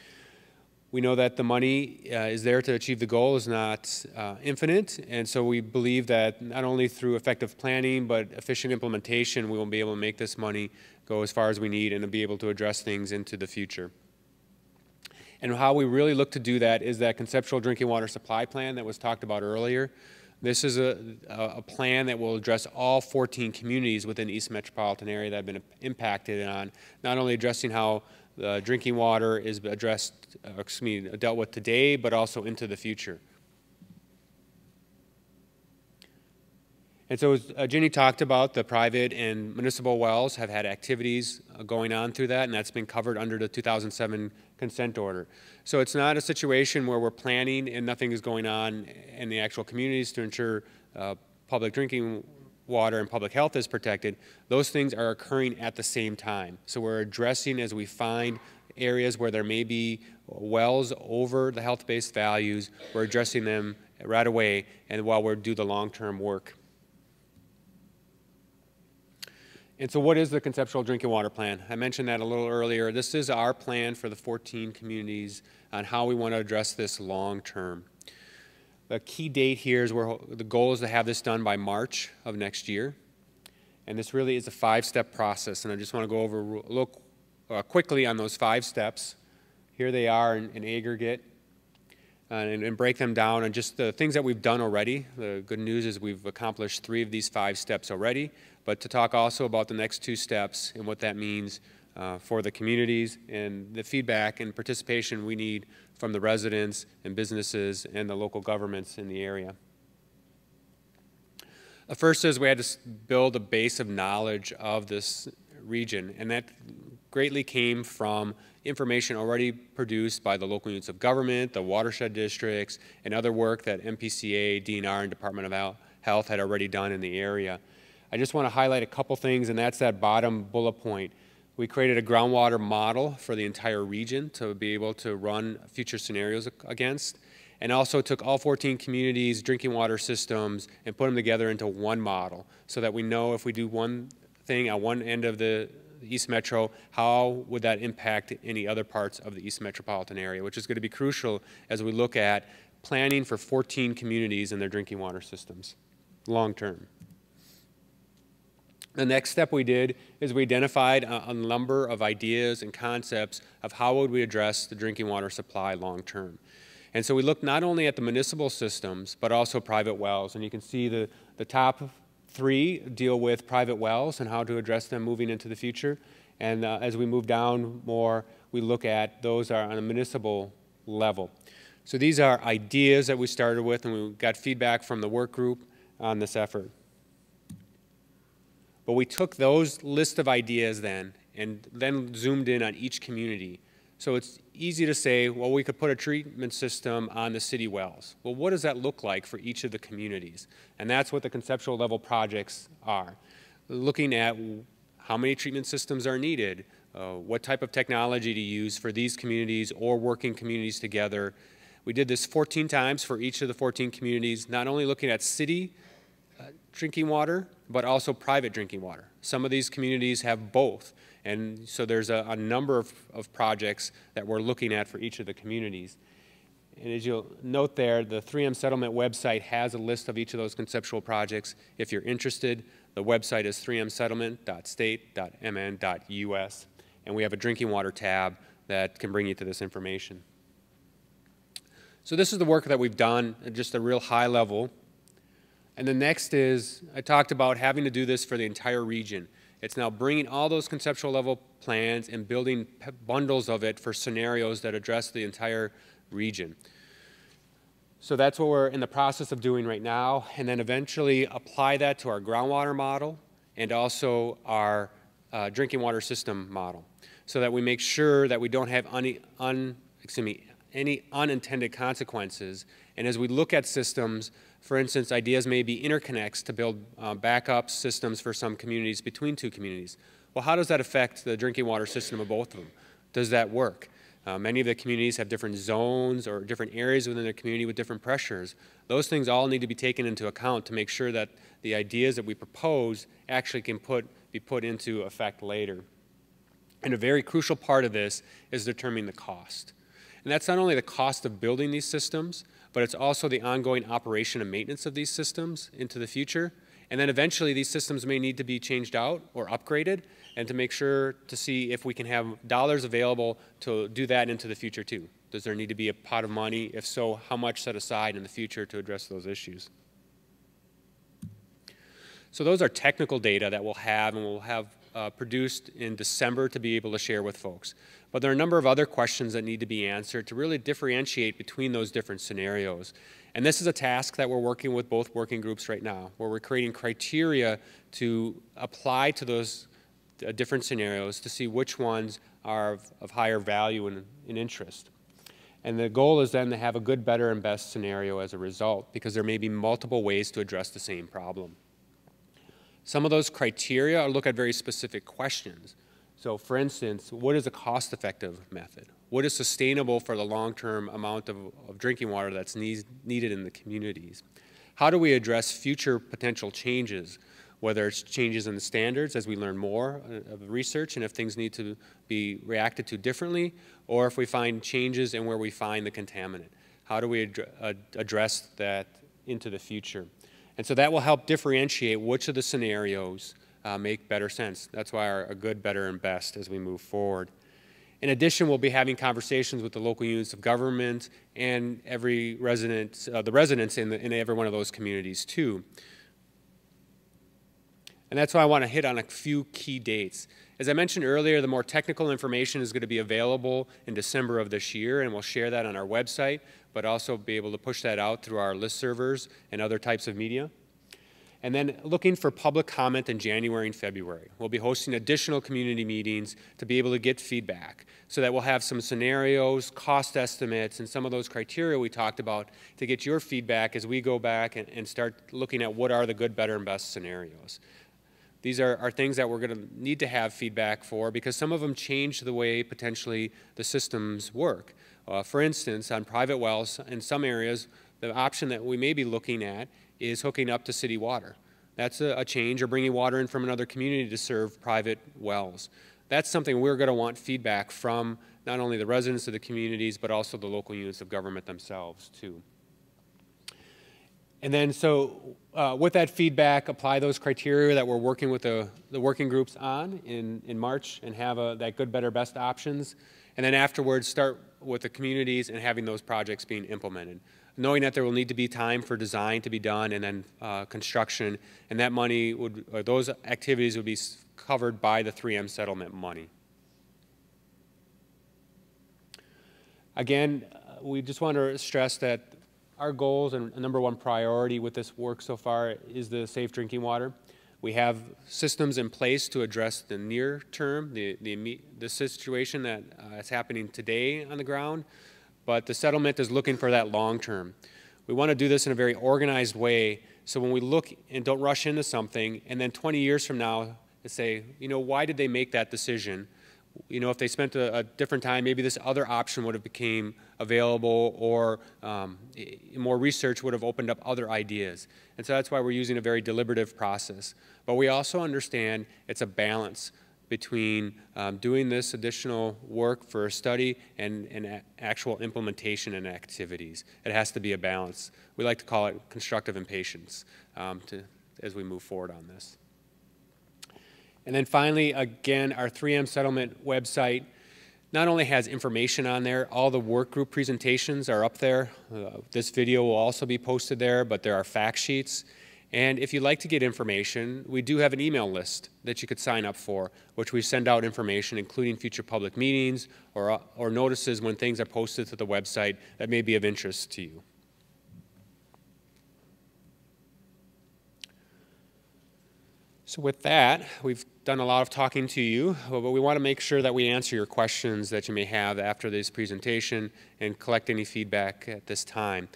We know that the money uh, is there to achieve the goal is not uh, infinite, and so we believe that not only through effective planning but efficient implementation, we will be able to make this money go as far as we need and be able to address things into the future. And how we really look to do that is that conceptual drinking water supply plan that was talked about earlier. This is a, a plan that will address all 14 communities within the East Metropolitan area that have been impacted on not only addressing how uh, drinking water is addressed, excuse me, dealt with today, but also into the future. And so as uh, Ginny talked about, the private and municipal wells have had activities uh, going on through that, and that's been covered under the 2007 consent order. So it's not a situation where we're planning and nothing is going on in the actual communities to ensure uh, public drinking water and public health is protected, those things are occurring at the same time. So we're addressing as we find areas where there may be wells over the health-based values, we're addressing them right away and while we do the long-term work. And so what is the conceptual drinking water plan? I mentioned that a little earlier. This is our plan for the 14 communities on how we want to address this long term. The key date here is where the goal is to have this done by March of next year. And this really is a five-step process, and I just want to go over look uh, quickly on those five steps. Here they are in, in aggregate, uh, and, and, break them down and just the things that we've done already. The good news is we've accomplished three of these five steps already, but to talk also about the next two steps and what that means uh, for the communities and the feedback and participation we need from the residents and businesses and the local governments in the area. The first is we had to build a base of knowledge of this region, and that greatly came from information already produced by the local units of government, the watershed districts, and other work that MPCA, DNR, and Department of Health had already done in the area. I just want to highlight a couple things, and that's that bottom bullet point. We created a groundwater model for the entire region to be able to run future scenarios against, and also took all 14 communities' drinking water systems and put them together into one model so that we know if we do one thing at one end of the East Metro, how would that impact any other parts of the East Metropolitan area, which is going to be crucial as we look at planning for 14 communities and their drinking water systems long term. The next step we did is we identified a, a, number of ideas and concepts of how would we address the drinking water supply long term. And so we looked not only at the municipal systems, but also private wells. And you can see the, the top three deal with private wells and how to address them moving into the future. And uh, as we move down more, we look at those are on a municipal level. So these are ideas that we started with, and we got feedback from the work group on this effort. But we took those list of ideas then and then zoomed in on each community. So it's easy to say, well, we could put a treatment system on the city wells. Well, what does that look like for each of the communities? And that's what the conceptual level projects are. Looking at how many treatment systems are needed, uh, what type of technology to use for these communities or working communities together. We did this 14 times for each of the 14 communities, not only looking at city uh, drinking water, but also private drinking water. Some of these communities have both. And so there's a, a number of, of projects that we're looking at for each of the communities. And as you'll note there, the 3M Settlement website has a list of each of those conceptual projects. If you're interested, the website is 3msettlement.state.mn.us. And we have a drinking water tab that can bring you to this information. So this is the work that we've done at just a real high level. And the next is, I talked about having to do this for the entire region. It's now bringing all those conceptual level plans and building bundles of it for scenarios that address the entire region. So that's what we're in the process of doing right now, and then eventually apply that to our groundwater model and also our uh, drinking water system model, so that we make sure that we don't have any, un, excuse me, any unintended consequences. And as we look at systems, for instance, ideas may be interconnects to build uh, backup systems for some communities between two communities. Well, how does that affect the drinking water system of both of them? Does that work? Uh, many of the communities have different zones or different areas within their community with different pressures. Those things all need to be taken into account to make sure that the ideas that we propose actually can put, be put into effect later. And a very crucial part of this is determining the cost. And that's not only the cost of building these systems, but it's also the ongoing operation and maintenance of these systems into the future. And then eventually these systems may need to be changed out or upgraded and to make sure to see if we can have dollars available to do that into the future too. Does there need to be a pot of money? If so, how much set aside in the future to address those issues? So those are technical data that we'll have and we'll have uh, produced in December to be able to share with folks. But there are a number of other questions that need to be answered to really differentiate between those different scenarios. And this is a task that we're working with both working groups right now, where we're creating criteria to apply to those uh, different scenarios to see which ones are of, of higher value and, and interest. And the goal is then to have a good, better, and best scenario as a result, because there may be multiple ways to address the same problem. Some of those criteria look at very specific questions. So for instance, what is a cost-effective method? What is sustainable for the long-term amount of, of, drinking water that's need, needed in the communities? How do we address future potential changes, whether it's changes in the standards as we learn more uh, of research and if things need to be reacted to differently, or if we find changes in where we find the contaminant? How do we ad uh, address that into the future? And so that will help differentiate which of the scenarios uh, make better sense. That's why our, a good, better, and best as we move forward. In addition, we'll be having conversations with the local units of government and every resident, uh, the residents in, the, in every one of those communities too. And that's why I want to hit on a few key dates. As I mentioned earlier, the more technical information is going to be available in December of this year, and we'll share that on our website but also be able to push that out through our list servers and other types of media. And then looking for public comment in January and February. We'll be hosting additional community meetings to be able to get feedback so that we'll have some scenarios, cost estimates, and some of those criteria we talked about to get your feedback as we go back and, and start looking at what are the good, better, and best scenarios. These are, are things that we're going to need to have feedback for because some of them change the way potentially the systems work. Uh, for instance, on private wells, in some areas, the option that we may be looking at is hooking up to city water. That's a, a change, or bringing water in from another community to serve private wells. That's something we're going to want feedback from not only the residents of the communities, but also the local units of government themselves, too. And then, so uh, with that feedback, apply those criteria that we're working with the, the working groups on in, in March and have a, that good, better, best options. And then afterwards, start with the communities and having those projects being implemented. Knowing that there will need to be time for design to be done and then uh, construction, and that money would, or those activities would be covered by the 3M settlement money. Again, uh, we just want to stress that our goals and number one priority with this work so far is the safe drinking water. We have systems in place to address the near term, the, the, the situation that uh, is happening today on the ground, but the settlement is looking for that long term. We want to do this in a very organized way so when we look and don't rush into something and then 20 years from now say, you know, why did they make that decision? You know, if they spent a, a, different time, maybe this other option would have became available or um, more research would have opened up other ideas. And so that's why we're using a very deliberative process. But we also understand it's a balance between um, doing this additional work for a study and, and actual implementation and activities. It has to be a balance. We like to call it constructive impatience um, to, as we move forward on this. And then finally, again, our 3M settlement website not only has information on there, all the work group presentations are up there. Uh, this video will also be posted there, but there are fact sheets. And if you'd like to get information, we do have an email list that you could sign up for, which we send out information, including future public meetings or, uh, or notices when things are posted to the website that may be of interest to you. So with that, we've done a lot of talking to you, but we want to make sure that we answer your questions that you may have after this presentation and collect any feedback at this time.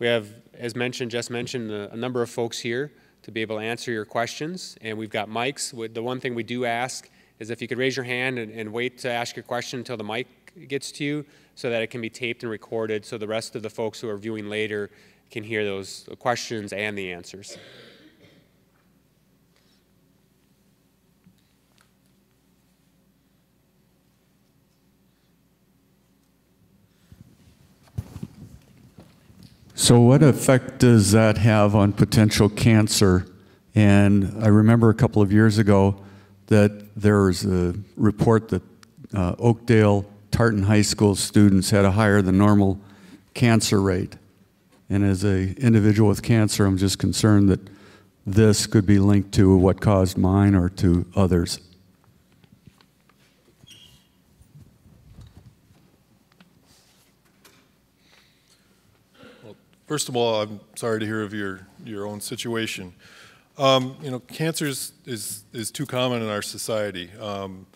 We have, as mentioned, just mentioned, a, number of folks here to be able to answer your questions, and we've got mics. The one thing we do ask is if you could raise your hand and, and wait to ask your question until the mic gets to you so that it can be taped and recorded so the rest of the folks who are viewing later can hear those questions and the answers. So, what effect does that have on potential cancer? And I remember a couple of years ago that there was a report that uh, Oakdale Tartan High School students had a higher than normal cancer rate. And as an individual with cancer, I'm just concerned that this could be linked to what caused mine or to others. First of all, I'm sorry to hear of your, your own situation. Um, you know, cancer is, is, is, too common in our society. Um,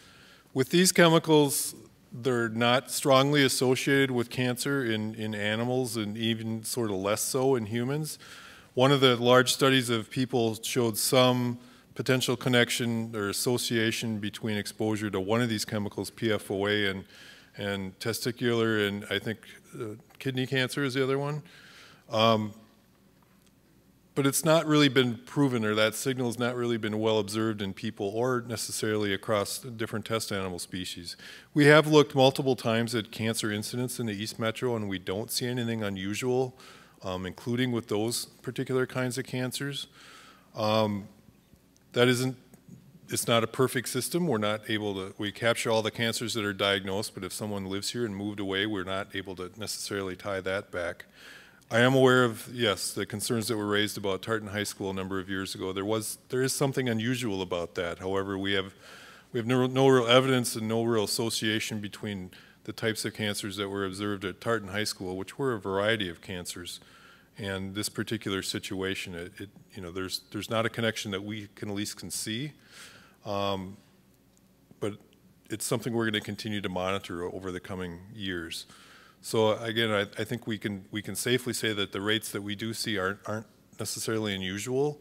with these chemicals, they're not strongly associated with cancer in, in animals and even sort of less so in humans. One of the large studies of people showed some potential connection or association between exposure to one of these chemicals, PFOA, and, and testicular and I think uh, kidney cancer is the other one. Um, but it's not really been proven, or that signal has not really been well observed in people or necessarily across different test animal species. We have looked multiple times at cancer incidence in the East Metro, and we don't see anything unusual, um, including with those particular kinds of cancers. Um, that isn't, it's not a perfect system. We're not able to, we capture all the cancers that are diagnosed, but if someone lives here and moved away, we're not able to necessarily tie that back. I am aware of, yes, the concerns that were raised about Tartan High School a number of years ago. There was, there is something unusual about that. However, we have, we have no, no real evidence and no real association between the types of cancers that were observed at Tartan High School, which were a variety of cancers, and this particular situation. It, it you know, there's, there's not a connection that we can at least can see, um, but it's something we're going to continue to monitor over the coming years. So again, I, I, think we can we can safely say that the rates that we do see aren't aren't necessarily unusual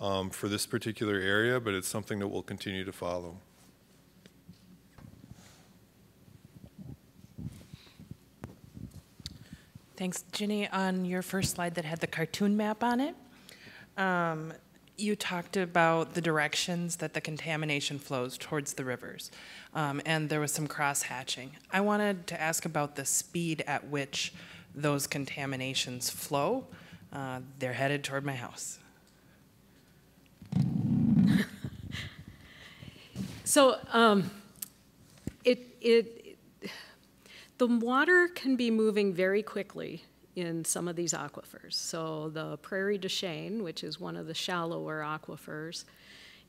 um, for this particular area, but it's something that we'll continue to follow. Thanks, Ginny. On your first slide that had the cartoon map on it, um, you talked about the directions that the contamination flows towards the rivers, um, and there was some cross hatching. I wanted to ask about the speed at which those contaminations flow. Uh, they're headed toward my house. so um, it, it, the water can be moving very quickly in some of these aquifers. So the Prairie du Chien, which is one of the shallower aquifers,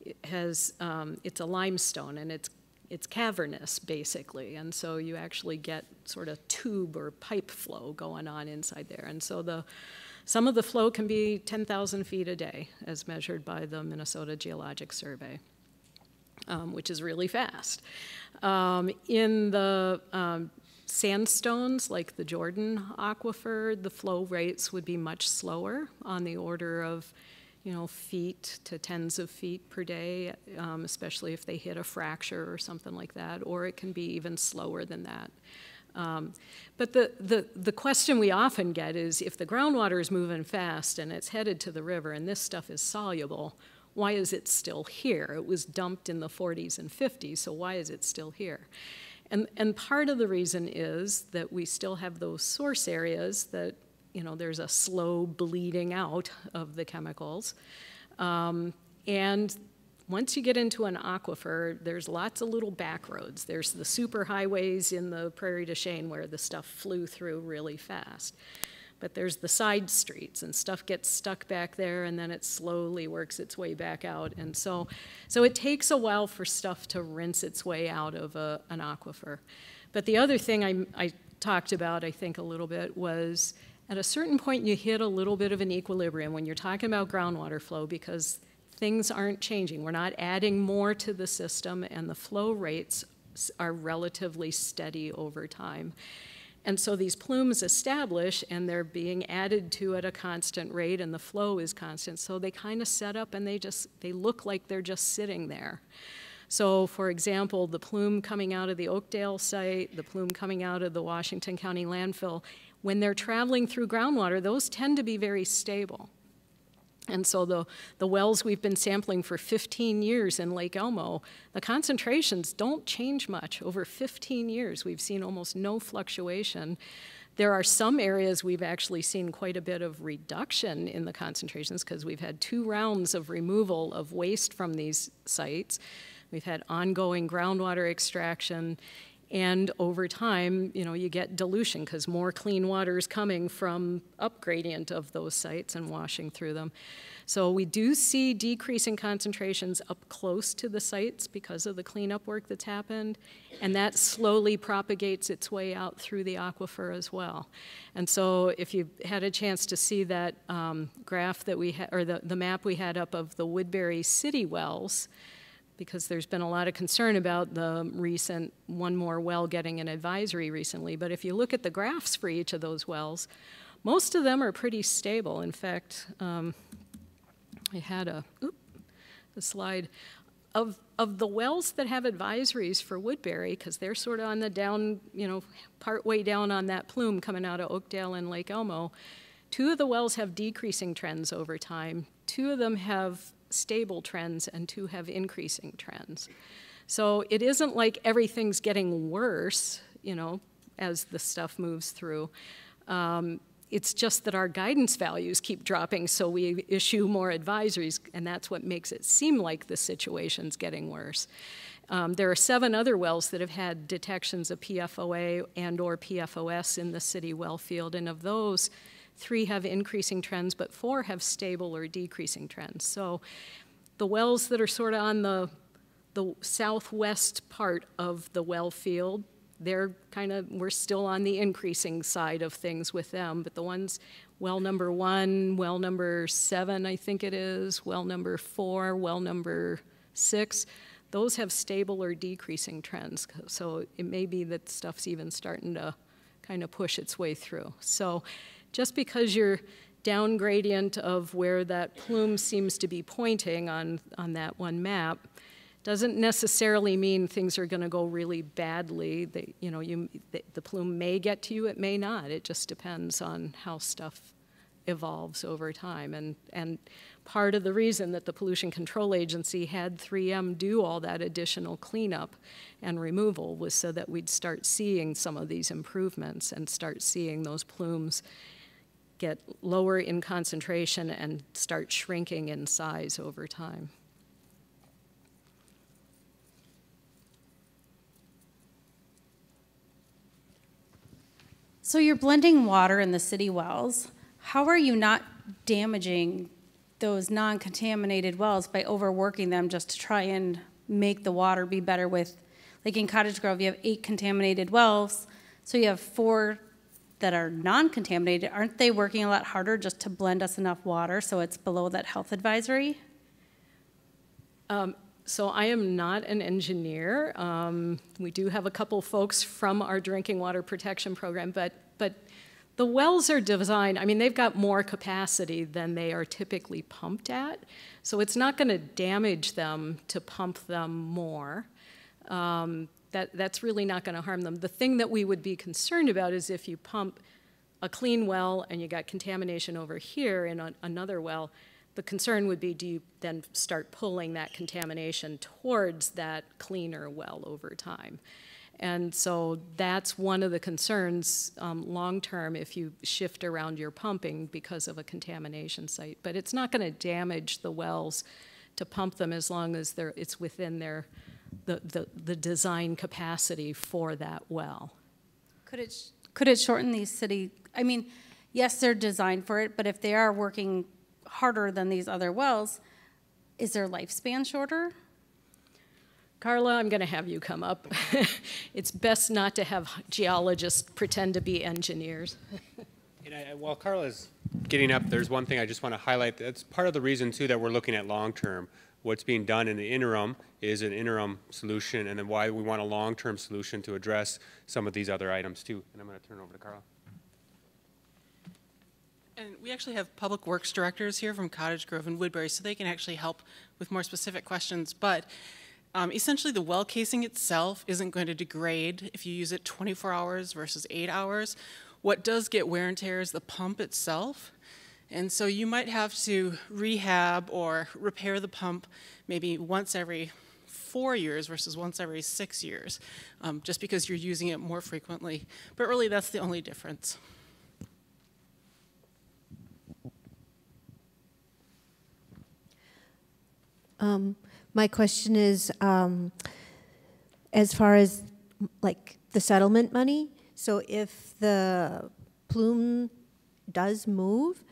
it has um, it's a limestone and it's it's cavernous basically, and so you actually get sort of tube or pipe flow going on inside there. And so the some of the flow can be 10,000 feet a day, as measured by the Minnesota Geologic Survey, um, which is really fast. Um, in the um, sandstones like the Jordan aquifer, the flow rates would be much slower on the order of you know, feet to tens of feet per day, um, especially if they hit a fracture or something like that, or it can be even slower than that. Um, but the, the, the question we often get is if the groundwater is moving fast and it's headed to the river and this stuff is soluble, why is it still here? It was dumped in the 40s and 50s, so why is it still here? And, and part of the reason is that we still have those source areas that, you know, there's a slow bleeding out of the chemicals. Um, and once you get into an aquifer, there's lots of little back roads. There's the super highways in the Prairie du Chien where the stuff flew through really fast but there's the side streets and stuff gets stuck back there and then it slowly works its way back out and so so it takes a while for stuff to rinse its way out of a, an aquifer but the other thing I, I talked about i think a little bit was at a certain point you hit a little bit of an equilibrium when you're talking about groundwater flow because things aren't changing we're not adding more to the system and the flow rates are relatively steady over time and so these plumes establish and they're being added to at a constant rate and the flow is constant. So they kind of set up and they just, they look like they're just sitting there. So for example, the plume coming out of the Oakdale site, the plume coming out of the Washington County landfill, when they're traveling through groundwater, those tend to be very stable. And so the, the wells we've been sampling for 15 years in Lake Elmo, the concentrations don't change much. Over 15 years, we've seen almost no fluctuation. There are some areas we've actually seen quite a bit of reduction in the concentrations because we've had two rounds of removal of waste from these sites. We've had ongoing groundwater extraction, and over time, you know, you get dilution because more clean water is coming from up gradient of those sites and washing through them. So we do see decreasing concentrations up close to the sites because of the cleanup work that's happened, and that slowly propagates its way out through the aquifer as well. And so if you had a chance to see that um, graph that we had, or the, the map we had up of the Woodbury City wells, because there's been a lot of concern about the recent one more well getting an advisory recently. But if you look at the graphs for each of those wells, most of them are pretty stable. In fact, um, I had a, oop, a slide of, of the wells that have advisories for Woodbury, because they're sort of on the down, you know, part way down on that plume coming out of Oakdale and Lake Elmo. Two of the wells have decreasing trends over time. Two of them have stable trends and two have increasing trends. So it isn't like everything's getting worse, you know, as the stuff moves through. Um, it's just that our guidance values keep dropping, so we issue more advisories, and that's what makes it seem like the situation's getting worse. Um, there are seven other wells that have had detections of PFOA and or PFOS in the city well field, and of those, Three have increasing trends, but four have stable or decreasing trends. So the wells that are sort of on the, the southwest part of the well field, they're kind of, we're still on the increasing side of things with them. But the ones, well number one, well number seven, I think it is, well number four, well number six, those have stable or decreasing trends. So it may be that stuff's even starting to kind of push its way through. So just because you're down gradient of where that plume seems to be pointing on, on that one map doesn't necessarily mean things are going to go really badly. They, you know, you, the, the plume may get to you, it may not. It just depends on how stuff evolves over time. And, and part of the reason that the Pollution Control Agency had 3M do all that additional cleanup and removal was so that we'd start seeing some of these improvements and start seeing those plumes get lower in concentration and start shrinking in size over time. So you're blending water in the city wells. How are you not damaging those non-contaminated wells by overworking them just to try and make the water be better with, like in Cottage Grove, you have eight contaminated wells, so you have four that are non-contaminated, aren't they working a lot harder just to blend us enough water so it's below that health advisory? Um, so I am not an engineer. Um, we do have a couple folks from our drinking water protection program, but but the wells are designed. I mean, they've got more capacity than they are typically pumped at, so it's not going to damage them to pump them more. Um, that, that's really not going to harm them. The thing that we would be concerned about is if you pump a clean well and you got contamination over here in a, another well, the concern would be do you then start pulling that contamination towards that cleaner well over time? And so that's one of the concerns um, long term if you shift around your pumping because of a contamination site. But it's not going to damage the wells to pump them as long as it's within their the, the, the design capacity for that well. Could it, could it shorten these city, I mean, yes, they're designed for it, but if they are working harder than these other wells, is their lifespan shorter? Carla, I'm going to have you come up. it's best not to have geologists pretend to be engineers. and I, while Carla's getting up, there's one thing I just want to highlight. That's part of the reason, too, that we're looking at long term what's being done in the interim is an interim solution, and then why we want a long-term solution to address some of these other items too. And I'm going to turn over to Carla. And we actually have public works directors here from Cottage Grove and Woodbury, so they can actually help with more specific questions. But um, essentially, the well casing itself isn't going to degrade if you use it 24 hours versus 8 hours. What does get wear and tear is the pump itself. And so you might have to rehab or repair the pump maybe once every four years versus once every six years, um, just because you're using it more frequently. But really, that's the only difference. Um, my question is, um, as far as like the settlement money, so if the plume does move,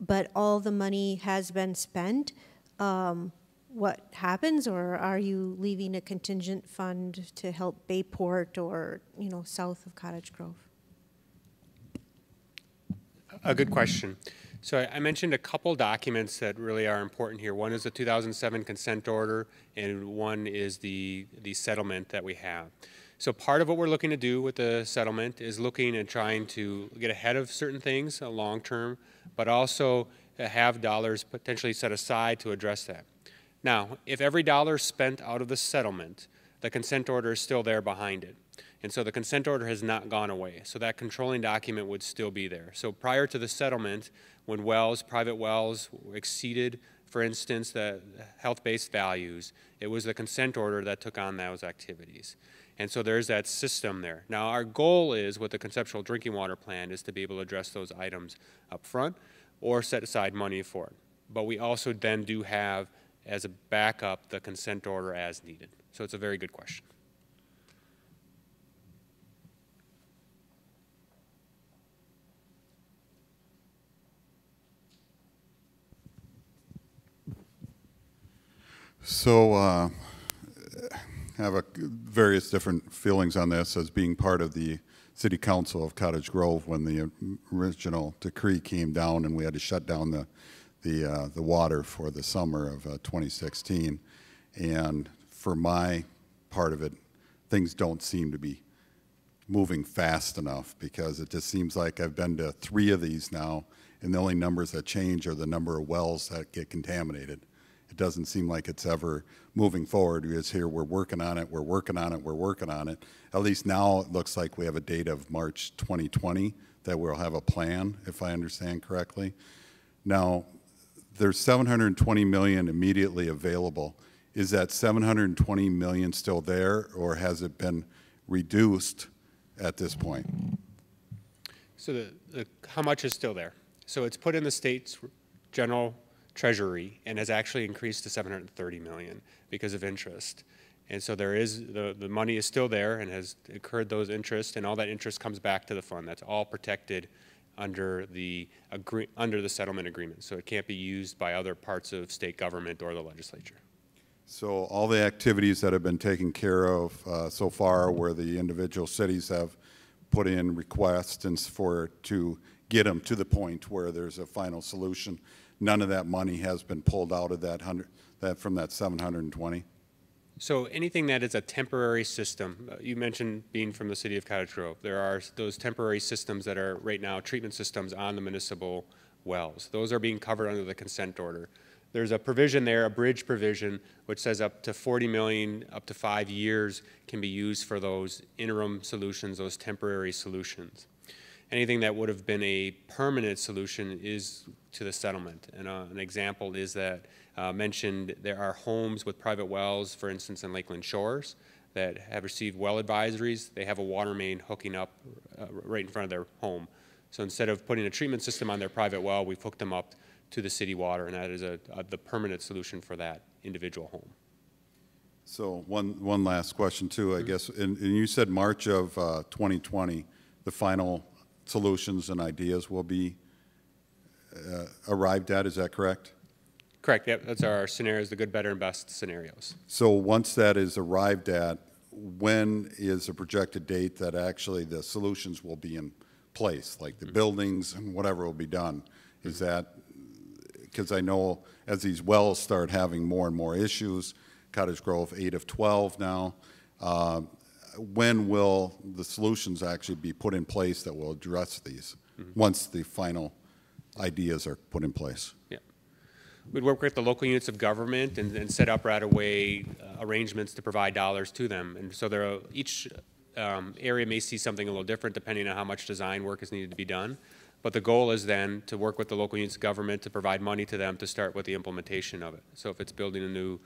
but all the money has been spent, um, what happens, or are you leaving a contingent fund to help Bayport or, you know, south of Cottage Grove? A good question. So I- mentioned a couple documents that really are important here. One is the 2007 consent order, and one is the, the settlement that we have. So part of what we're looking to do with the settlement is looking and trying to get ahead of certain things, uh, long-term, but also uh, have dollars potentially set aside to address that. Now, if every dollar spent out of the settlement, the consent order is still there behind it. And so the consent order has not gone away. So that controlling document would still be there. So prior to the settlement, when wells, private wells exceeded, for instance, the health-based values, it was the consent order that took on those activities. And so there's that system there. Now our goal is with the conceptual drinking water plan is to be able to address those items up front or set aside money for it. But we also then do have as a backup the consent order as needed. So it's a very good question. So, uh, have a, various different feelings on this as being part of the City Council of Cottage Grove when the original decree came down and we had to shut down the the uh, the water for the summer of uh, 2016. And for my part of it, things don't seem to be moving fast enough because it just seems like I've been to three of these now, and the only numbers that change are the number of wells that get contaminated it doesn't seem like it's ever moving forward. Because here we're working on it, we're working on it, we're working on it. At least now it looks like we have a date of March 2020 that we'll have a plan, if I understand correctly. Now, there's 720 million immediately available. Is that 720 million still there, or has it been reduced at this point? So the, the, how much is still there? So it's put in the state's general treasury and has actually increased to 730 million because of interest. And so there is, the, the money is still there and has incurred those interests and all that interest comes back to the fund. That's all protected under the, agree, under the settlement agreement. So it can't be used by other parts of state government or the legislature. So all the activities that have been taken care of uh, so far where the individual cities have put in requests and for to get them to the point where there's a final solution none of that money has been pulled out of that hundred, that from that 720? So anything that is a temporary system, uh, you mentioned being from the city of Cottage Grove. There are those temporary systems that are right now treatment systems on the municipal wells. Those are being covered under the consent order. There's a provision there, a bridge provision, which says up to 40 million, up to five years can be used for those interim solutions, those temporary solutions anything that would have been a permanent solution is to the settlement. And uh, an example is that uh, mentioned there are homes with private wells, for instance, in Lakeland Shores, that have received well advisories. They have a water main hooking up uh, right in front of their home. So instead of putting a treatment system on their private well, we've hooked them up to the city water, and that is a, a the permanent solution for that individual home. So one, one last question too, I mm -hmm. guess, and, and, you said March of 2020, uh, the final solutions and ideas will be uh, arrived at. Is that correct? Correct. Yep. That's our scenarios, the good, better, and best scenarios. So once that is arrived at, when is a projected date that actually the solutions will be in place, like the mm -hmm. buildings and whatever will be done? Is that because I know as these wells start having more and more issues, Cottage Grove 8 of 12 now, uh, when will the solutions actually be put in place that will address these mm -hmm. once the final ideas are put in place? Yeah. We'd work with the local units of government and, and set up right away uh, arrangements to provide dollars to them. And so there are, each um, area may see something a little different depending on how much design work is needed to be done. But the goal is then to work with the local units of government to provide money to them to start with the implementation of it. So if it's building a new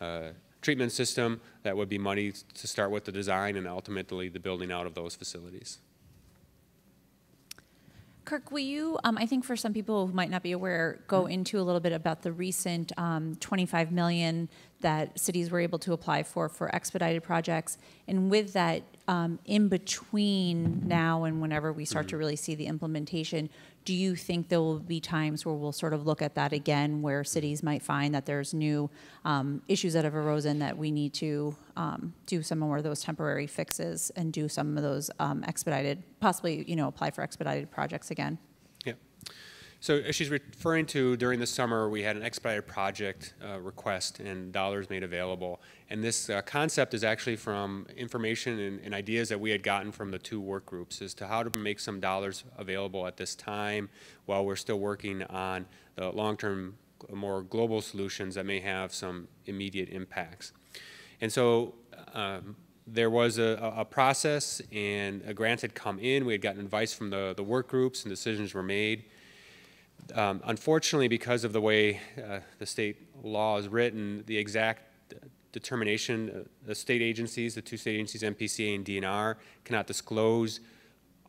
uh, treatment system, that would be money to start with the design and ultimately the building out of those facilities. Kirk, will you, um, I think for some people who might not be aware, go into a little bit about the recent um, 25 million that cities were able to apply for for expedited projects, and with that, um, in between now and whenever we start to really see the implementation, do you think there will be times where we'll sort of look at that again, where cities might find that there's new um, issues that have arisen that we need to um, do some more of those temporary fixes and do some of those um, expedited, possibly, you know, apply for expedited projects again? Yeah. So as she's referring to, during the summer, we had an expedited project uh, request and dollars made available. And this uh, concept is actually from information and, and, ideas that we had gotten from the two work groups as to how to make some dollars available at this time while we're still working on the long-term, more global solutions that may have some immediate impacts. And so um, there was a, a, process and a grant had come in. We had gotten advice from the, the work groups and decisions were made. Um, unfortunately, because of the way uh, the state law is written, the exact determination, uh, the state agencies, the two state agencies, MPCA and DNR, cannot disclose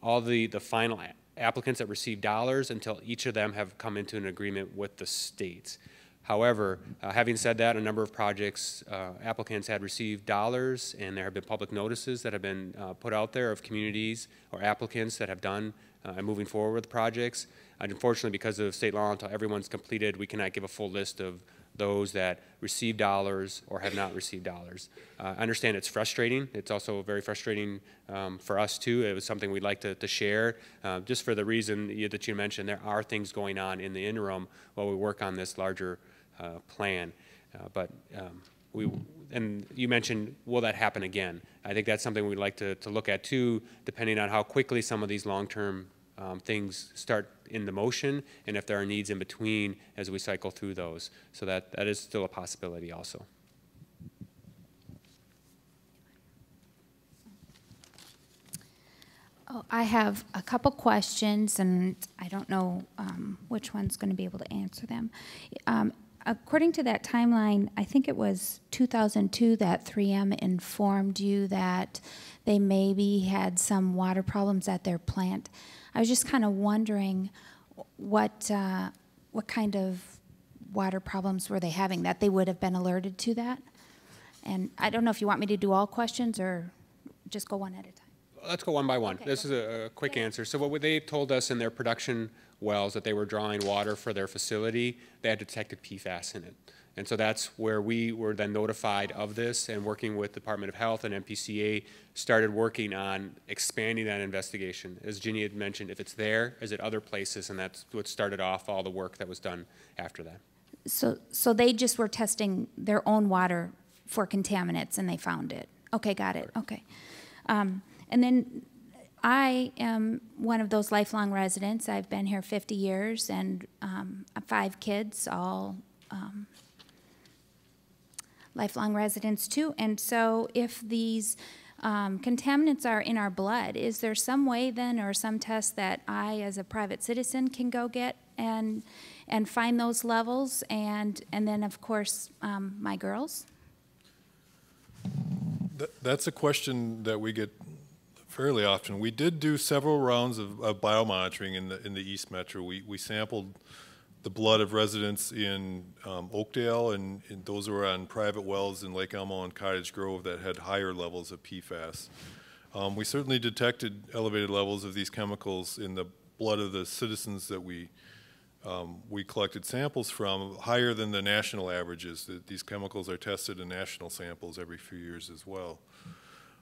all the, the final applicants that receive dollars until each of them have come into an agreement with the states. However, uh, having said that, a number of projects, uh, applicants had received dollars and there have been public notices that have been uh, put out there of communities or applicants that have done and moving forward with projects. And unfortunately, because of state law, until everyone's completed, we cannot give a full list of those that receive dollars or have not received dollars. Uh, I understand it's frustrating. It's also very frustrating um, for us too. It was something we'd like to, to share, uh, just for the reason that you mentioned. There are things going on in the interim while we work on this larger uh, plan. Uh, but um, we, and you mentioned, will that happen again? I think that's something we'd like to, to look at too, depending on how quickly some of these long-term um, things start in the motion and if there are needs in between as we cycle through those. So that, that is still a possibility also. Oh, I have a couple questions, and I don't know um, which one's going to be able to answer them. Um, according to that timeline, I think it was 2002 that 3M informed you that they maybe had some water problems at their plant. I was just kind of wondering what uh, what kind of water problems were they having that they would have been alerted to that. And I don't know if you want me to do all questions or just go one at a time. Let's go one by one. Okay, this is a, a quick yeah. answer. So what they told us in their production wells that they were drawing water for their facility, they had detected PFAS in it. And so that's where we were then notified of this and working with Department of Health and MPCA started working on expanding that investigation. As Ginny had mentioned, if it's there, is it other places? And that's what started off all the work that was done after that. So, so they just were testing their own water for contaminants and they found it. Okay, got it. Okay. Um, and then I am one of those lifelong residents. I've been here 50 years and um, five kids, all um, lifelong residents too. And so if these um, contaminants are in our blood, is there some way then or some test that I as a private citizen can go get and and find those levels and and then of course um, my girls? that's a question that we get fairly often. We did do several rounds of, of biomonitoring in the in the East Metro. We we sampled the blood of residents in um, Oakdale, and, and, those were on private wells in Lake Elmo and Cottage Grove that had higher levels of PFAS. Um, we certainly detected elevated levels of these chemicals in the blood of the citizens that we um, we collected samples from, higher than the national averages. That these chemicals are tested in national samples every few years as well.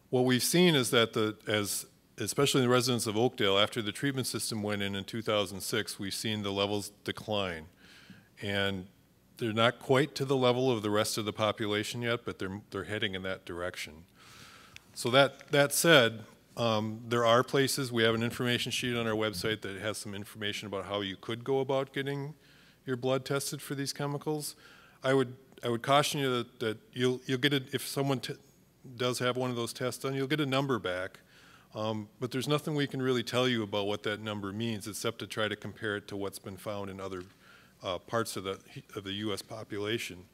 What we've seen is that the, as especially in the residents of Oakdale, after the treatment system went in in 2006, we've seen the levels decline. And they're not quite to the level of the rest of the population yet, but they're, they're heading in that direction. So that, that said, um, there are places, we have an information sheet on our website that has some information about how you could go about getting your blood tested for these chemicals. I would, I would caution you that, that you'll, you'll get it, if someone does have one of those tests done, you'll get a number back Um, But there's nothing we can really tell you about what that number means, except to try to compare it to what's been found in other uh, parts of the, of the US population.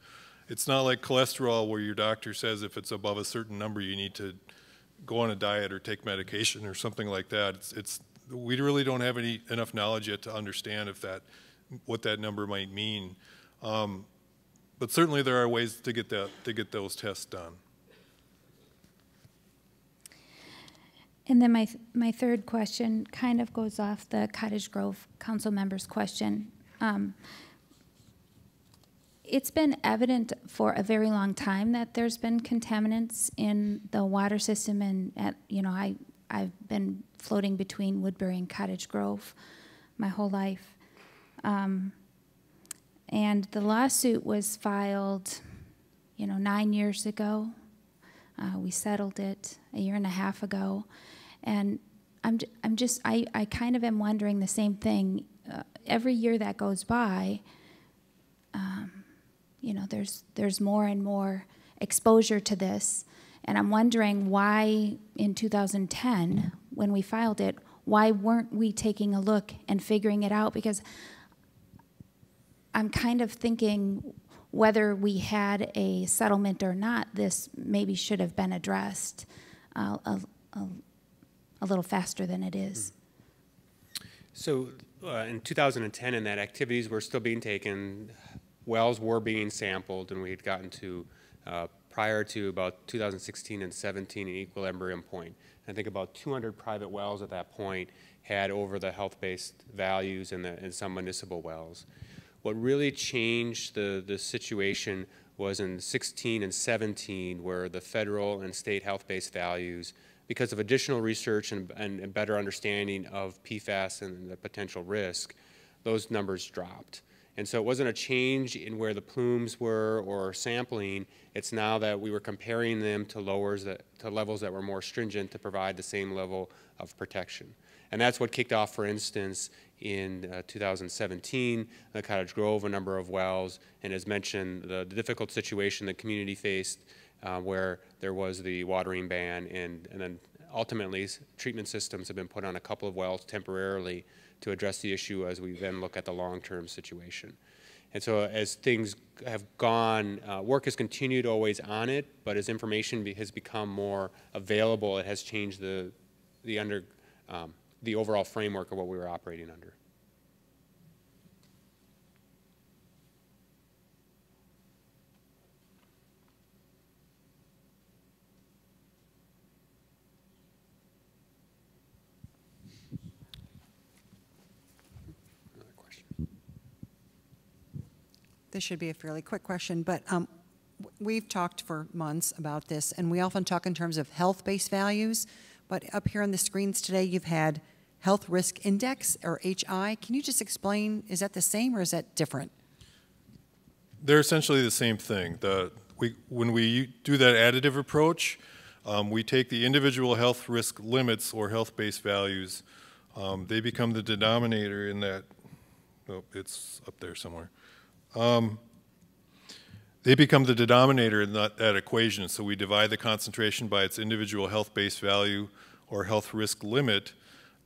It's not like cholesterol where your doctor says if it's above a certain number, you need to go on a diet or take medication or something like that. It's, it's, we really don't have any, enough knowledge yet to understand if that, what that number might mean. Um, But certainly there are ways to get that, to get those tests done. And then my, my third question kind of goes off the Cottage Grove council member's question. Um, It's been evident for a very long time that there's been contaminants in the water system and at, you know, I, I've been floating between Woodbury and Cottage Grove my whole life. Um, And the lawsuit was filed, you know, nine years ago. Uh, we settled it a year and a half ago. And I'm, I'm just, I, I kind of am wondering the same thing. Uh, every year that goes by, um, you know, there's, there's more and more exposure to this. And I'm wondering why in 2010, when we filed it, why weren't we taking a look and figuring it out? Because I'm kind of thinking whether we had a settlement or not, this maybe should have been addressed uh, a, a, a little faster than it is. So uh, in 2010, in that activities were still being taken, wells were being sampled, and we had gotten to, uh, prior to about 2016 and 17, an equilibrium point. I think about 200 private wells at that point had over the health-based values and, the, and some municipal wells. What really changed the, the situation was in 16 and 17, where the federal and state health-based values, because of additional research and, and, and better understanding of PFAS and the potential risk, those numbers dropped. And so it wasn't a change in where the plumes were or sampling. It's now that we were comparing them to lowers that, to levels that were more stringent to provide the same level of protection. And that's what kicked off, for instance, in uh, 2017, the Cottage Grove, a number of wells, and as mentioned, the, the difficult situation the community faced uh, where there was the watering ban, and, and then ultimately treatment systems have been put on a couple of wells temporarily to address the issue as we then look at the long-term situation. And so as things have gone, uh, work has continued always on it, but as information be, has become more available, it has changed the, the under, um, the overall framework of what we were operating under. Another question. This should be a fairly quick question, but um, we've talked for months about this, and we often talk in terms of health-based values. But up here on the screens today, you've had Health Risk Index, or HI. Can you just explain, is that the same or is that different? They're essentially the same thing. The, we, when we do that additive approach, um, we take the individual health risk limits or health-based values. Um, they become the denominator in that. Oh, it's up there somewhere. Um, they become the denominator in that, that equation. So we divide the concentration by its individual health-based value or health risk limit.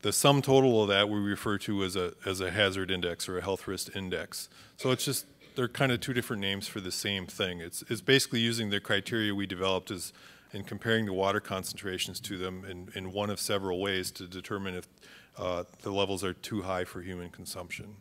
The sum total of that we refer to as a, as a hazard index or a health risk index. So it's just, they're kind of two different names for the same thing. It's, it's basically using the criteria we developed as, and comparing the water concentrations to them in, in one of several ways to determine if uh, the levels are too high for human consumption.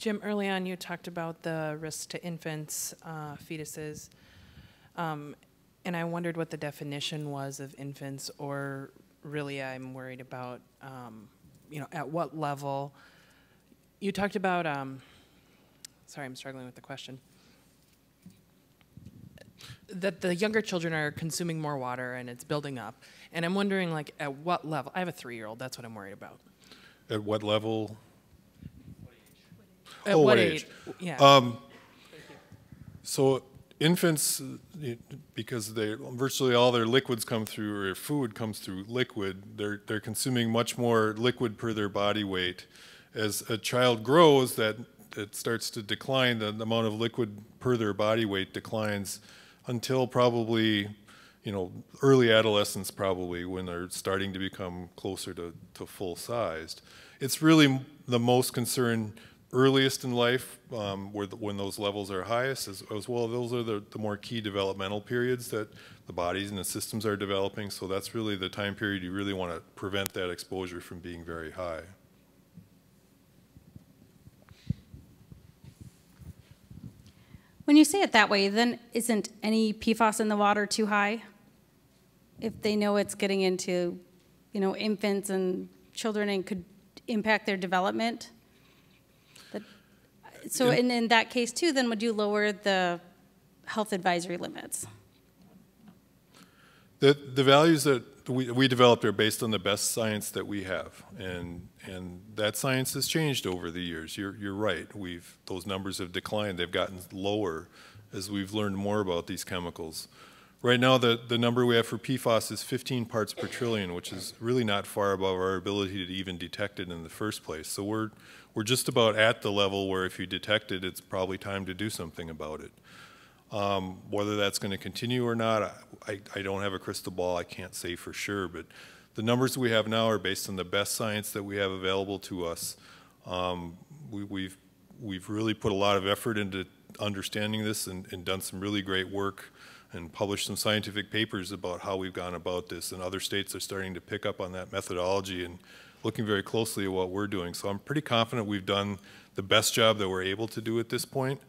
Jim, early on, you talked about the risk to infants, uh, fetuses, um, and I wondered what the definition was of infants, or really, I'm worried about, um, you know, at what level. You talked about, um, sorry, I'm struggling with the question. That the younger children are consuming more water and it's building up, and I'm wondering, like, at what level? I have a three-year-old. That's what I'm worried about. At what level? At Oh, what what age? age? Yeah. Um, so infants, because they virtually all their liquids come through, or food comes through liquid, they're, they're consuming much more liquid per their body weight. As a child grows, that it starts to decline, the, the amount of liquid per their body weight declines until probably, you know, early adolescence probably when they're starting to become closer to, to full sized. It's really the most concern earliest in life um, where the, when those levels are highest as, as well. Those are the, the more key developmental periods that the bodies and the systems are developing. So that's really the time period you really want to prevent that exposure from being very high. When you say it that way, then isn't any PFAS in the water too high? If they know it's getting into, you know, infants and children and could impact their development? So in, in that case too, then would you lower the health advisory limits? The, the values that we, we developed are based on the best science that we have, and and that science has changed over the years. You're you're right. We've those numbers have declined. They've gotten lower as we've learned more about these chemicals. Right now, the, the number we have for PFAS is 15 parts per trillion, which is really not far above our ability to even detect it in the first place. So we're, we're just about at the level where if you detect it, it's probably time to do something about it. Um, whether that's going to continue or not, I, I don't have a crystal ball. I can't say for sure. But the numbers we have now are based on the best science that we have available to us. Um, we, we've, we've really put a lot of effort into understanding this and, and done some really great work and published some scientific papers about how we've gone about this. And other states are starting to pick up on that methodology and looking very closely at what we're doing. So I'm pretty confident we've done the best job that we're able to do at this point.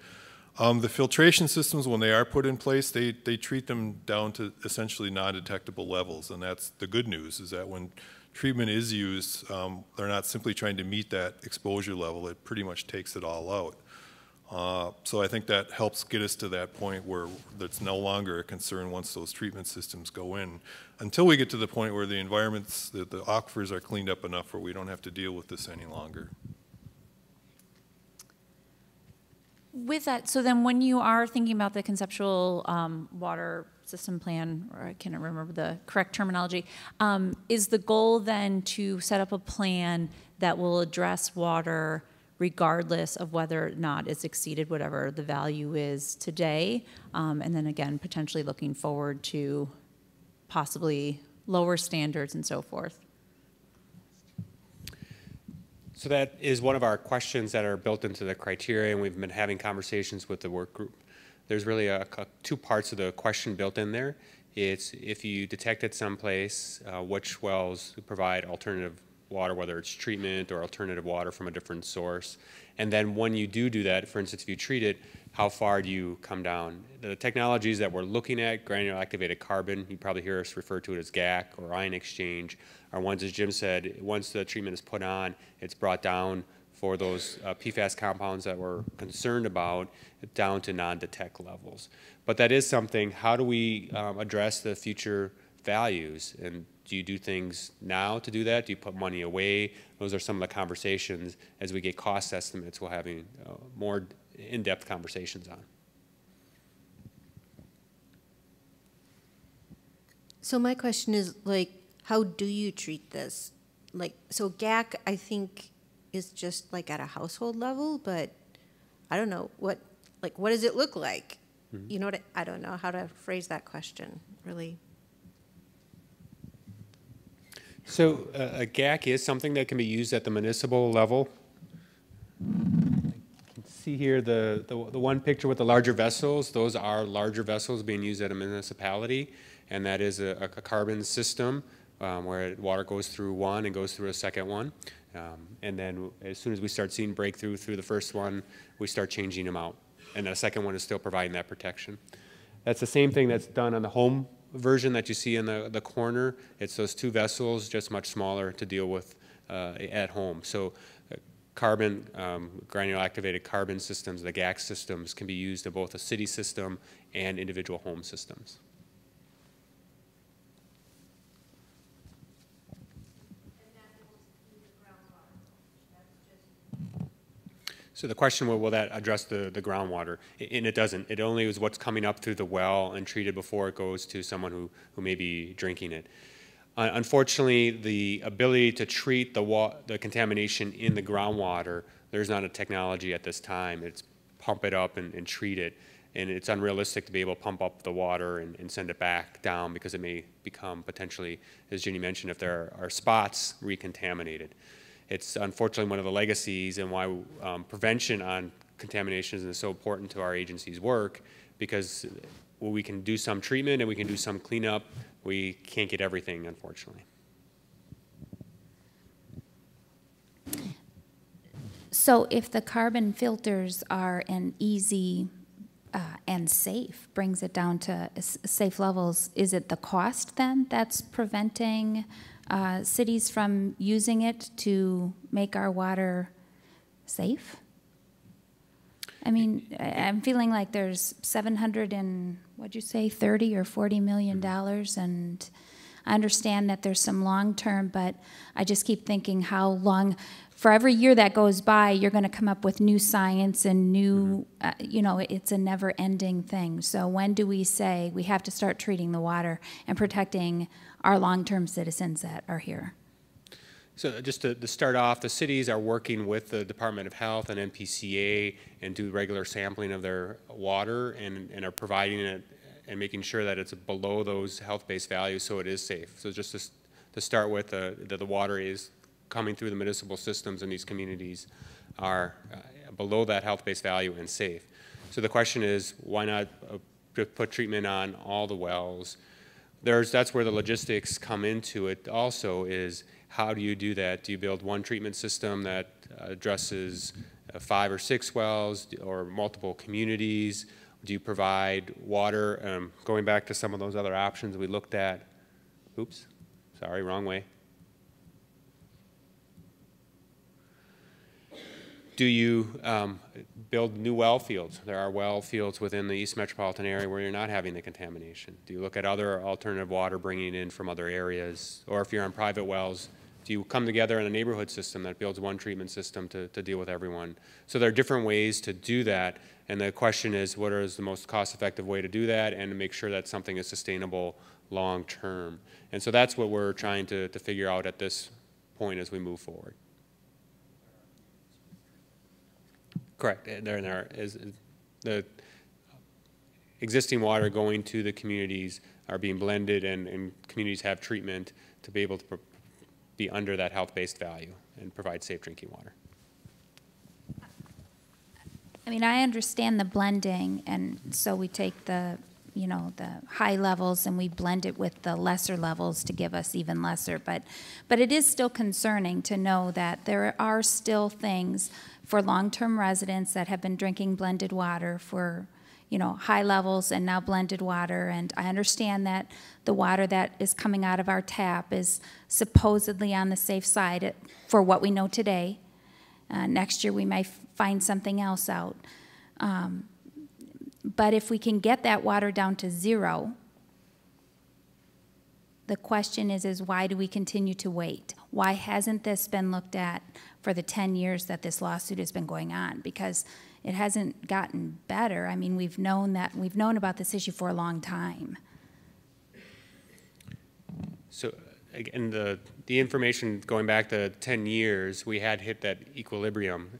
Um, the filtration systems, when they are put in place, they, they treat them down to essentially non-detectable levels, and that's the good news, is that when treatment is used, um, they're not simply trying to meet that exposure level, it pretty much takes it all out. Uh, so I think that helps get us to that point where that's no longer a concern once those treatment systems go in, until we get to the point where the environments, the, the aquifers are cleaned up enough where we don't have to deal with this any longer. With that, so then when you are thinking about the conceptual um, water system plan, or I can't remember the correct terminology, um, is the goal then to set up a plan that will address water regardless of whether or not it's exceeded whatever the value is today? Um, and then again, potentially looking forward to possibly lower standards and so forth? So that is one of our questions that are built into the criteria, and we've been having conversations with the work group. There's really a, a two parts of the question built in there. It's if you detect it someplace, uh, which wells provide alternative water, whether it's treatment or alternative water from a different source. And then when you do do that, for instance, if you treat it, how far do you come down? The technologies that we're looking at, granular activated carbon, you probably hear us refer to it as GAC or ion exchange, are ones, as Jim said, once the treatment is put on, it's brought down for those uh, PFAS compounds that we're concerned about down to non-detect levels. But that is something, how do we um, address the future values? And do you do things now to do that? Do you put money away? Those are some of the conversations as we get cost estimates, we're having uh, more in-depth conversations on. So my question is like, how do you treat this? Like, so GAC, I think, is just like at a household level, but I don't know what, like, what does it look like? Mm -hmm. You know what? I, I don't know how to phrase that question, really. So uh, a GAC is something that can be used at the municipal level. See here the, the, the one picture with the larger vessels. Those are larger vessels being used at a municipality, and that is a, a carbon system um, where water goes through one and goes through a second one. Um, and then as soon as we start seeing breakthrough through the first one, we start changing them out. And the second one is still providing that protection. That's the same thing that's done on the home version that you see in the, the corner, it's those two vessels, just much smaller to deal with uh, at home. So uh, carbon, um, granular activated carbon systems, the GAC systems, can be used in both a city system and individual home systems. So the question, will, will that address the, the groundwater? And it doesn't. It only is what's coming up through the well and treated before it goes to someone who, who may be drinking it. Uh, Unfortunately, the ability to treat the the contamination in the groundwater, there's not a technology at this time. It's pump it up and, and treat it. And it's unrealistic to be able to pump up the water and, and send it back down because it may become potentially, as Ginny mentioned, if there are spots, recontaminated. It's unfortunately one of the legacies and why um, prevention on contaminations is so important to our agency's work because we can do some treatment and we can do some cleanup. We can't get everything, unfortunately. So if the carbon filters are an easy uh, and safe, brings it down to safe levels, is it the cost then that's preventing uh, cities from using it to make our water safe? I mean, I'm feeling like there's 700 and, what'd you say, 30 or 40 million dollars, and I understand that there's some long-term, but I just keep thinking how long, for every year that goes by, you're going to come up with new science and new, uh, you know, it's a never-ending thing. So when do we say we have to start treating the water and protecting our long-term citizens that are here? So just to, to start off, the cities are working with the Department of Health and MPCA and do regular sampling of their water and, and are providing it and making sure that it's below those health-based values so it is safe. So just to, to start with, uh, that the water is coming through the municipal systems in these communities are uh, below that health-based value and safe. So the question is, why not uh, put treatment on all the wells? there's that's where the logistics come into it also is how do you do that? Do you build one treatment system that addresses uh, five or six wells or multiple communities? Do you provide water? Um, going back to some of those other options we looked at. Oops sorry wrong way do you um, build new well fields? There are well fields within the East Metropolitan area where you're not having the contamination. Do you look at other alternative water bringing in from other areas? Or if you're on private wells, do you come together in a neighborhood system that builds one treatment system to, to deal with everyone? So there are different ways to do that. And the question is, what is the most cost-effective way to do that and to make sure that something is sustainable long-term? And so that's what we're trying to, to figure out at this point as we move forward. Correct. There, there is the existing water going to the communities are being blended and, and communities have treatment to be able to be under that health-based value and provide safe drinking water. I mean, I understand the blending, and so we take the, you know, the high levels and we blend it with the lesser levels to give us even lesser. But, but it is still concerning to know that there are still things for long-term residents that have been drinking blended water for, you know, high levels and now blended water. And I understand that the water that is coming out of our tap is supposedly on the safe side for what we know today. Uh, next year, we may find something else out. Um, but if we can get that water down to zero, the question is, is why do we continue to wait? Why hasn't this been looked at for the 10 years that this lawsuit has been going on? Because it hasn't gotten better. I mean, we've known that, we've known about this issue for a long time. So again, the, the information going back to 10 years, we had hit that equilibrium.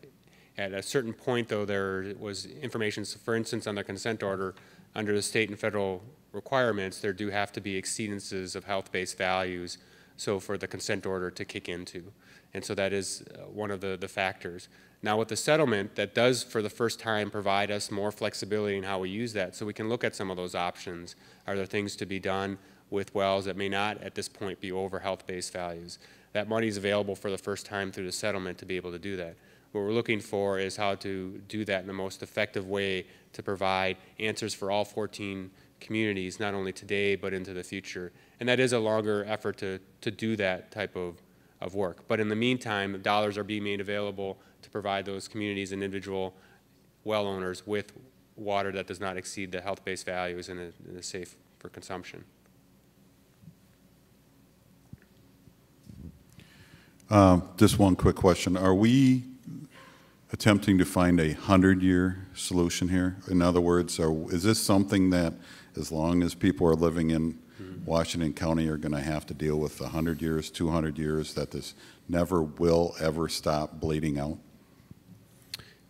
At a certain point, though, there was information, for instance, on the consent order, under the state and federal requirements, there do have to be exceedances of health-based values, so for the consent order to kick into. And so that is uh, one of the, the factors. Now with the settlement, that does for the first time provide us more flexibility in how we use that, so we can look at some of those options. Are there things to be done with wells that may not at this point be over health-based values? That money is available for the first time through the settlement to be able to do that. What we're looking for is how to do that in the most effective way to provide answers for all 14 communities, not only today, but into the future. And that is a longer effort to, to do that type of, of work. But in the meantime, dollars are being made available to provide those communities and individual well owners with water that does not exceed the health-based values and is- safe for consumption. Um, Just one quick question. Are we, attempting to find a 100-year solution here? In other words, are, is this something that, as long as people are living in mm-hmm. Washington County, are going to have to deal with 100 years, 200 years, that this never will ever stop bleeding out?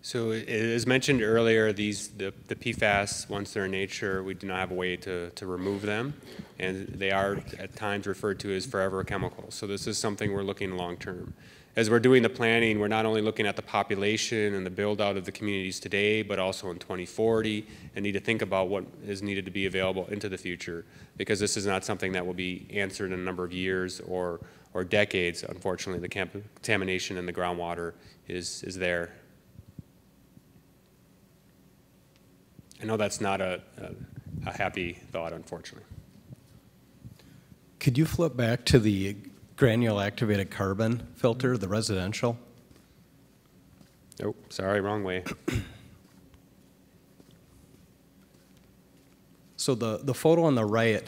So as mentioned earlier, these, the, the PFAS, once they're in nature, we do not have a way to, to remove them. And they are at times referred to as forever chemicals. So this is something we're looking long-term. As we're doing the planning, we're not only looking at the population and the build-out of the communities today, but also in 2040, and need to think about what is needed to be available into the future, because this is not something that will be answered in a number of years or, or decades. Unfortunately, the contamination in the groundwater is, is there. I know that's not a, a, a happy thought, unfortunately. Could you flip back to the granule activated carbon filter, the residential? Nope, sorry, wrong way. So the, the photo on the right,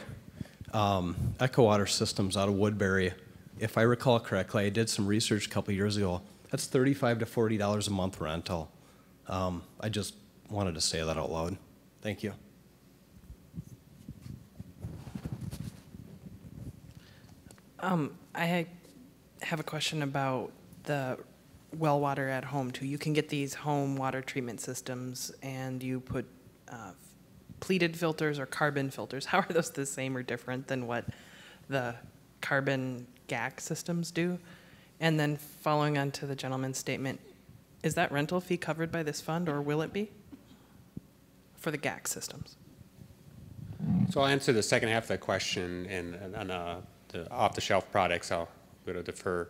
um, EcoWater Systems out of Woodbury, if I recall correctly, I did some research a couple years ago. That's thirty-five to forty dollars a month rental. Um, I just wanted to say that out loud. Thank you. Um, I have a question about the well water at home too. You can get these home water treatment systems and you put uh, pleated filters or carbon filters. How are those the same or different than what the carbon GAC systems do? And then following on to the gentleman's statement, is that rental fee covered by this fund or will it be for the GAC systems? So I'll answer the second half of that question, and and on uh, the off-the-shelf products, I'll go to defer.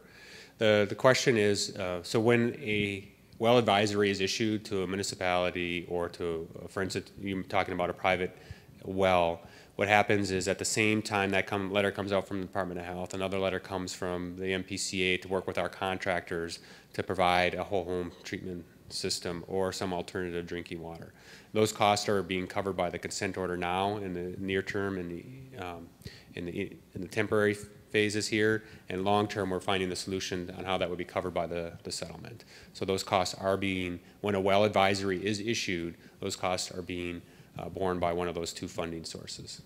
The, the question is, uh, so when a well advisory is issued to a municipality or to, uh, for instance, you're talking about a private well, what happens is at the same time that come, letter comes out from the Department of Health, another letter comes from the MPCA to work with our contractors to provide a whole home treatment system or some alternative drinking water. Those costs are being covered by the consent order now in the near term and the, um, in the, in the temporary phases here, and long-term, we're finding the solution on how that would be covered by the, the settlement. So those costs are being, when a well advisory is issued, those costs are being uh, borne by one of those two funding sources.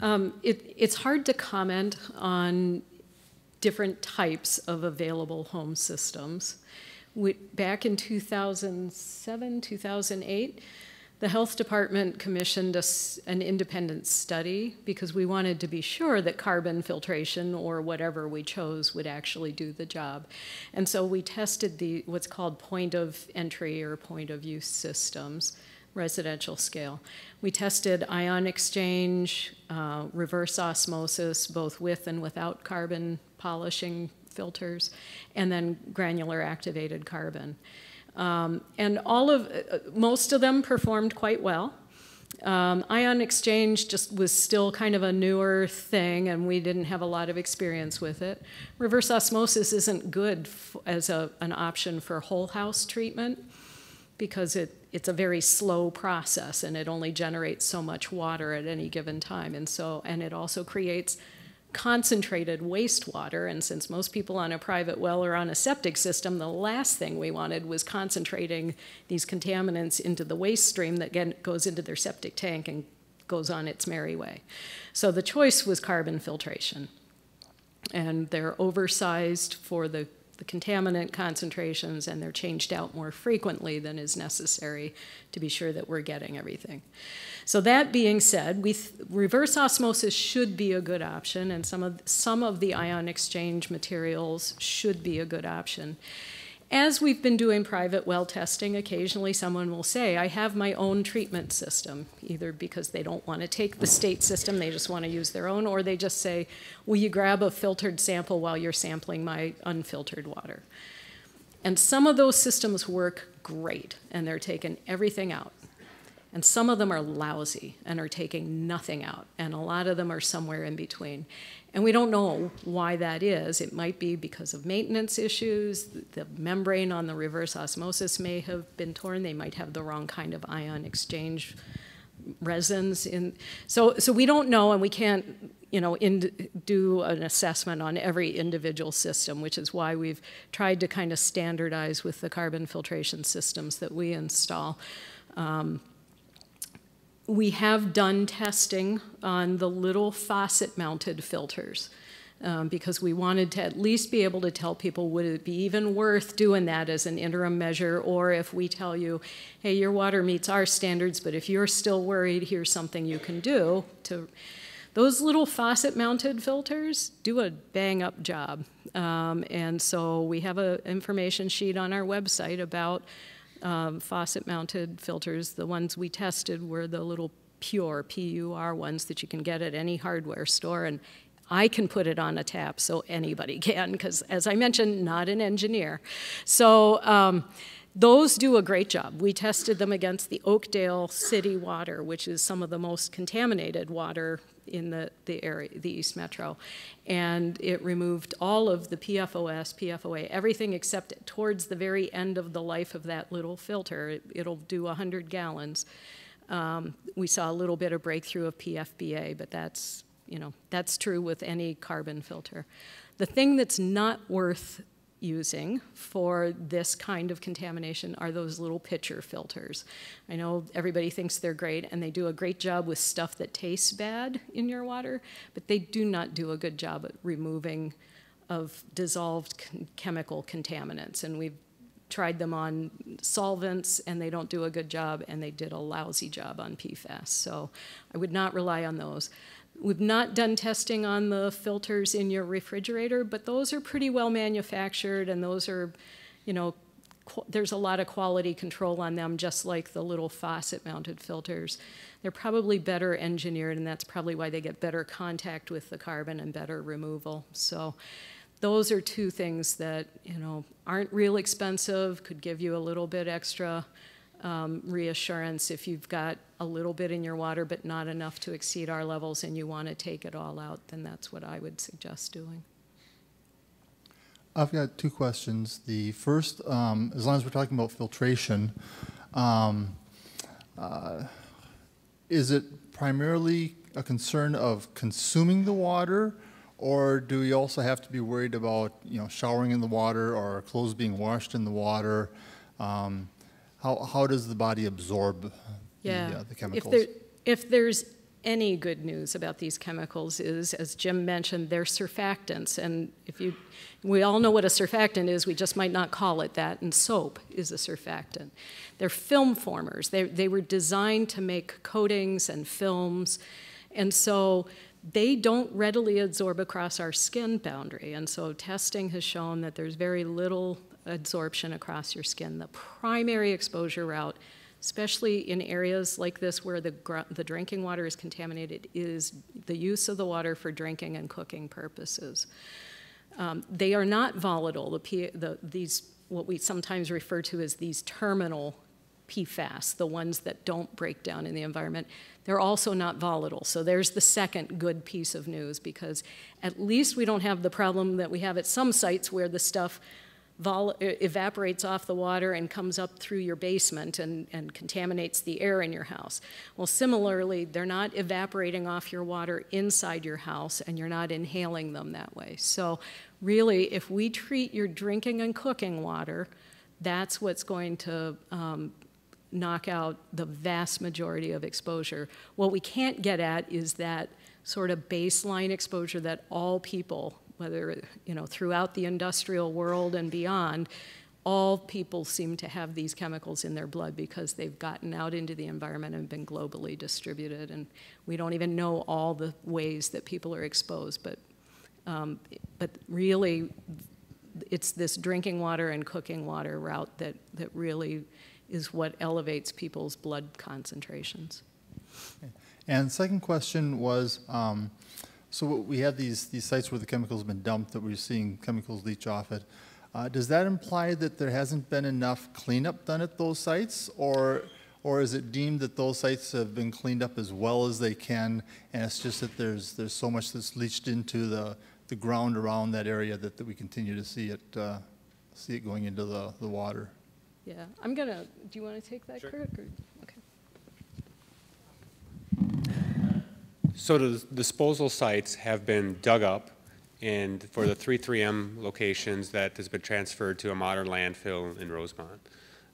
Um, it, it's hard to comment on different types of available home systems. Back in 2007, 2008, the health department commissioned us an independent study because we wanted to be sure that carbon filtration or whatever we chose would actually do the job. And so we tested the what's called point of entry or point of use systems residential scale. We tested ion exchange, uh, reverse osmosis, both with and without carbon polishing filters, and then granular activated carbon. Um, and all of, uh, most of them performed quite well. Um, ion exchange just was still kind of a newer thing, and we didn't have a lot of experience with it. Reverse osmosis isn't good as a, an option for whole house treatment because it, it's a very slow process and it only generates so much water at any given time. And so, and it also creates concentrated wastewater. And since most people on a private well or on a septic system, the last thing we wanted was concentrating these contaminants into the waste stream that get, goes into their septic tank and goes on its merry way. So the choice was carbon filtration. And they're oversized for the the contaminant concentrations and they're changed out more frequently than is necessary to be sure that we're getting everything. So that being said, we reverse osmosis should be a good option and some of, some of the ion exchange materials should be a good option. As we've been doing private well testing, occasionally someone will say, I have my own treatment system, either because they don't want to take the state system, they just want to use their own, or they just say, Will you grab a filtered sample while you're sampling my unfiltered water? And some of those systems work great, and they're taking everything out. And some of them are lousy and are taking nothing out, and a lot of them are somewhere in between. And we don't know why that is. It might be because of maintenance issues. The membrane on the reverse osmosis may have been torn. They might have the wrong kind of ion exchange resins in. So, so we don't know, and we can't, you know, in, do an assessment on every individual system, which is why we've tried to kind of standardize with the carbon filtration systems that we install. Um, we have done testing on the little faucet-mounted filters um, because we wanted to at least be able to tell people would it be even worth doing that as an interim measure? Or if we tell you hey your water meets our standards but if you're still worried here's something you can do to those little faucet mounted filters do a bang up job. Um, and so we have an information sheet on our website about um, faucet mounted filters the ones we tested were the little pure pur ones that you can get at any hardware store and I can put it on a tap, so anybody can, because as I mentioned, not an engineer. So um, those do a great job. We tested them against the Oakdale city water, which is some of the most contaminated water in the, the area, the East Metro. And it removed all of the PFOS, PFOA, everything except towards the very end of the life of that little filter. It, will do 100 gallons. Um, we saw a little bit of breakthrough of PFBA, but that's you know, that's true with any carbon filter. The thing that's not worth using for this kind of contamination are those little pitcher filters. I know everybody thinks they're great and they do a great job with stuff that tastes bad in your water, but they do not do a good job at removing of dissolved chemical contaminants. And we've tried them on solvents and they don't do a good job and they did a lousy job on PFAS. So I would not rely on those. We've not done testing on the filters in your refrigerator, but those are pretty well manufactured and those are, you know, there's a lot of quality control on them, just like the little faucet mounted filters. They're probably better engineered, and that's probably why they get better contact with the carbon and better removal. So, those are two things that you know aren't real expensive, could give you a little bit extra um, reassurance if you've got a little bit in your water but not enough to exceed our levels and you want to take it all out, then that's what I would suggest doing. I've got two questions. The first, um, as long as we're talking about filtration, um, uh, is it primarily a concern of consuming the water, or do we also have to be worried about you know showering in the water or clothes being washed in the water? Um, how, how does the body absorb yeah. the, uh, the chemicals? If, there, if there's any good news about these chemicals is, as Jim mentioned, they're surfactants. And if you, we all know what a surfactant is, we just might not call it that. And soap is a surfactant. They're film formers. They, they were designed to make coatings and films. And so they don't readily absorb across our skin boundary. And so testing has shown that there's very little absorption across your skin. The primary exposure route, especially in areas like this where the, the drinking water is contaminated, is the use of the water for drinking and cooking purposes. Um, they are not volatile. The, P, the, these, what we sometimes refer to as these terminal PFAS, the ones that don't break down in the environment, they're also not volatile. So there's the second good piece of news because at least we don't have the problem that we have at some sites where the stuff evaporates off the water and comes up through your basement and, and contaminates the air in your house. Well, similarly, they're not evaporating off your water inside your house and you're not inhaling them that way. So, really, if we treat your drinking and cooking water, that's what's going to um, knock out the vast majority of exposure. What we can't get at is that sort of baseline exposure that all people whether, you know, throughout the industrial world and beyond, all people seem to have these chemicals in their blood because they've gotten out into the environment and been globally distributed. And we don't even know all the ways that people are exposed, but, um, but really, it's this drinking water and cooking water route that, that really is what elevates people's blood concentrations. And second question was, um, so we have these, these sites where the chemicals have been dumped that we're seeing chemicals leach off it. Uh, does that imply that there hasn't been enough cleanup done at those sites, or, or is it deemed that those sites have been cleaned up as well as they can, and it's just that there's, there's so much that's leached into the, the ground around that area that, that we continue to see it, uh, see it going into the, the water? Yeah, I'm gonna, do you want to take that, sure. Kirk? Or? So the disposal sites have been dug up, and for the three 3M locations, that has been transferred to a modern landfill in Rosemount.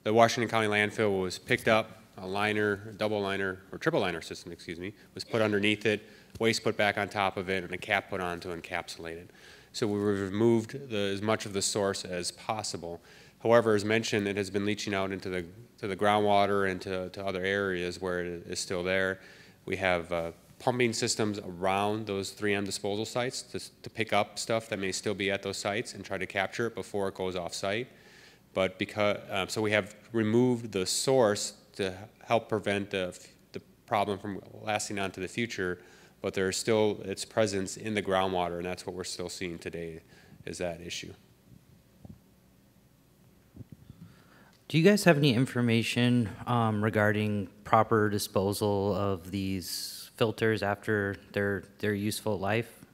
The Washington County landfill was picked up, a liner, a double liner, or triple liner system, excuse me, was put underneath it, waste put back on top of it, and a cap put on to encapsulate it. So we removed the, as much of the source as possible. However, as mentioned, it has been leaching out into the, to the groundwater and to, to other areas where it is still there. We have uh, pumping systems around those 3M disposal sites to, to pick up stuff that may still be at those sites and try to capture it before it goes off site. But because, um, so we have removed the source to help prevent the, the problem from lasting on to the future, but there's still its presence in the groundwater, and that's what we're still seeing today, is that issue. Do you guys have any information um, regarding proper disposal of these filters after their, their useful life?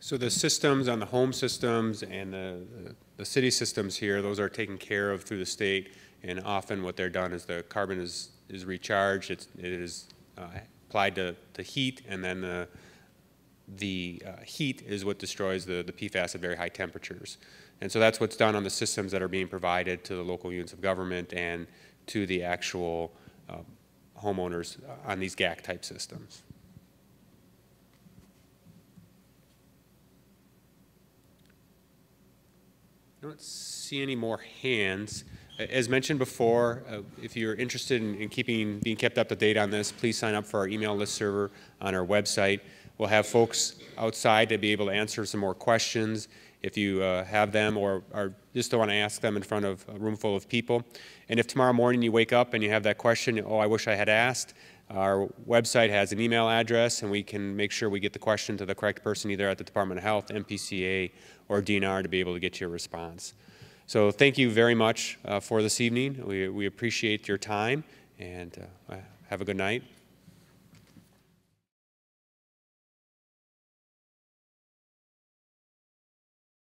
So the systems on the home systems and the, the city systems here, those are taken care of through the state. And often what they're done is the carbon is, is recharged, it's, it is uh, applied to, to heat, and then the, the uh, heat is what destroys the, the PFAS at very high temperatures. And so that's what's done on the systems that are being provided to the local units of government and to the actual uh, homeowners on these GAC type systems. I don't see any more hands. As mentioned before, uh, if you're interested in, in, keeping being kept up to date on this, please sign up for our email list server on our website. We'll have folks outside to be able to answer some more questions if you uh, have them or, or just don't want to ask them in front of a room full of people. And if tomorrow morning you wake up and you have that question, oh, I wish I had asked, our website has an email address and we can make sure we get the question to the correct person either at the Department of Health, MPCA, or DNR to be able to get you a response. So thank you very much uh, for this evening. We, we appreciate your time and uh, have a good night.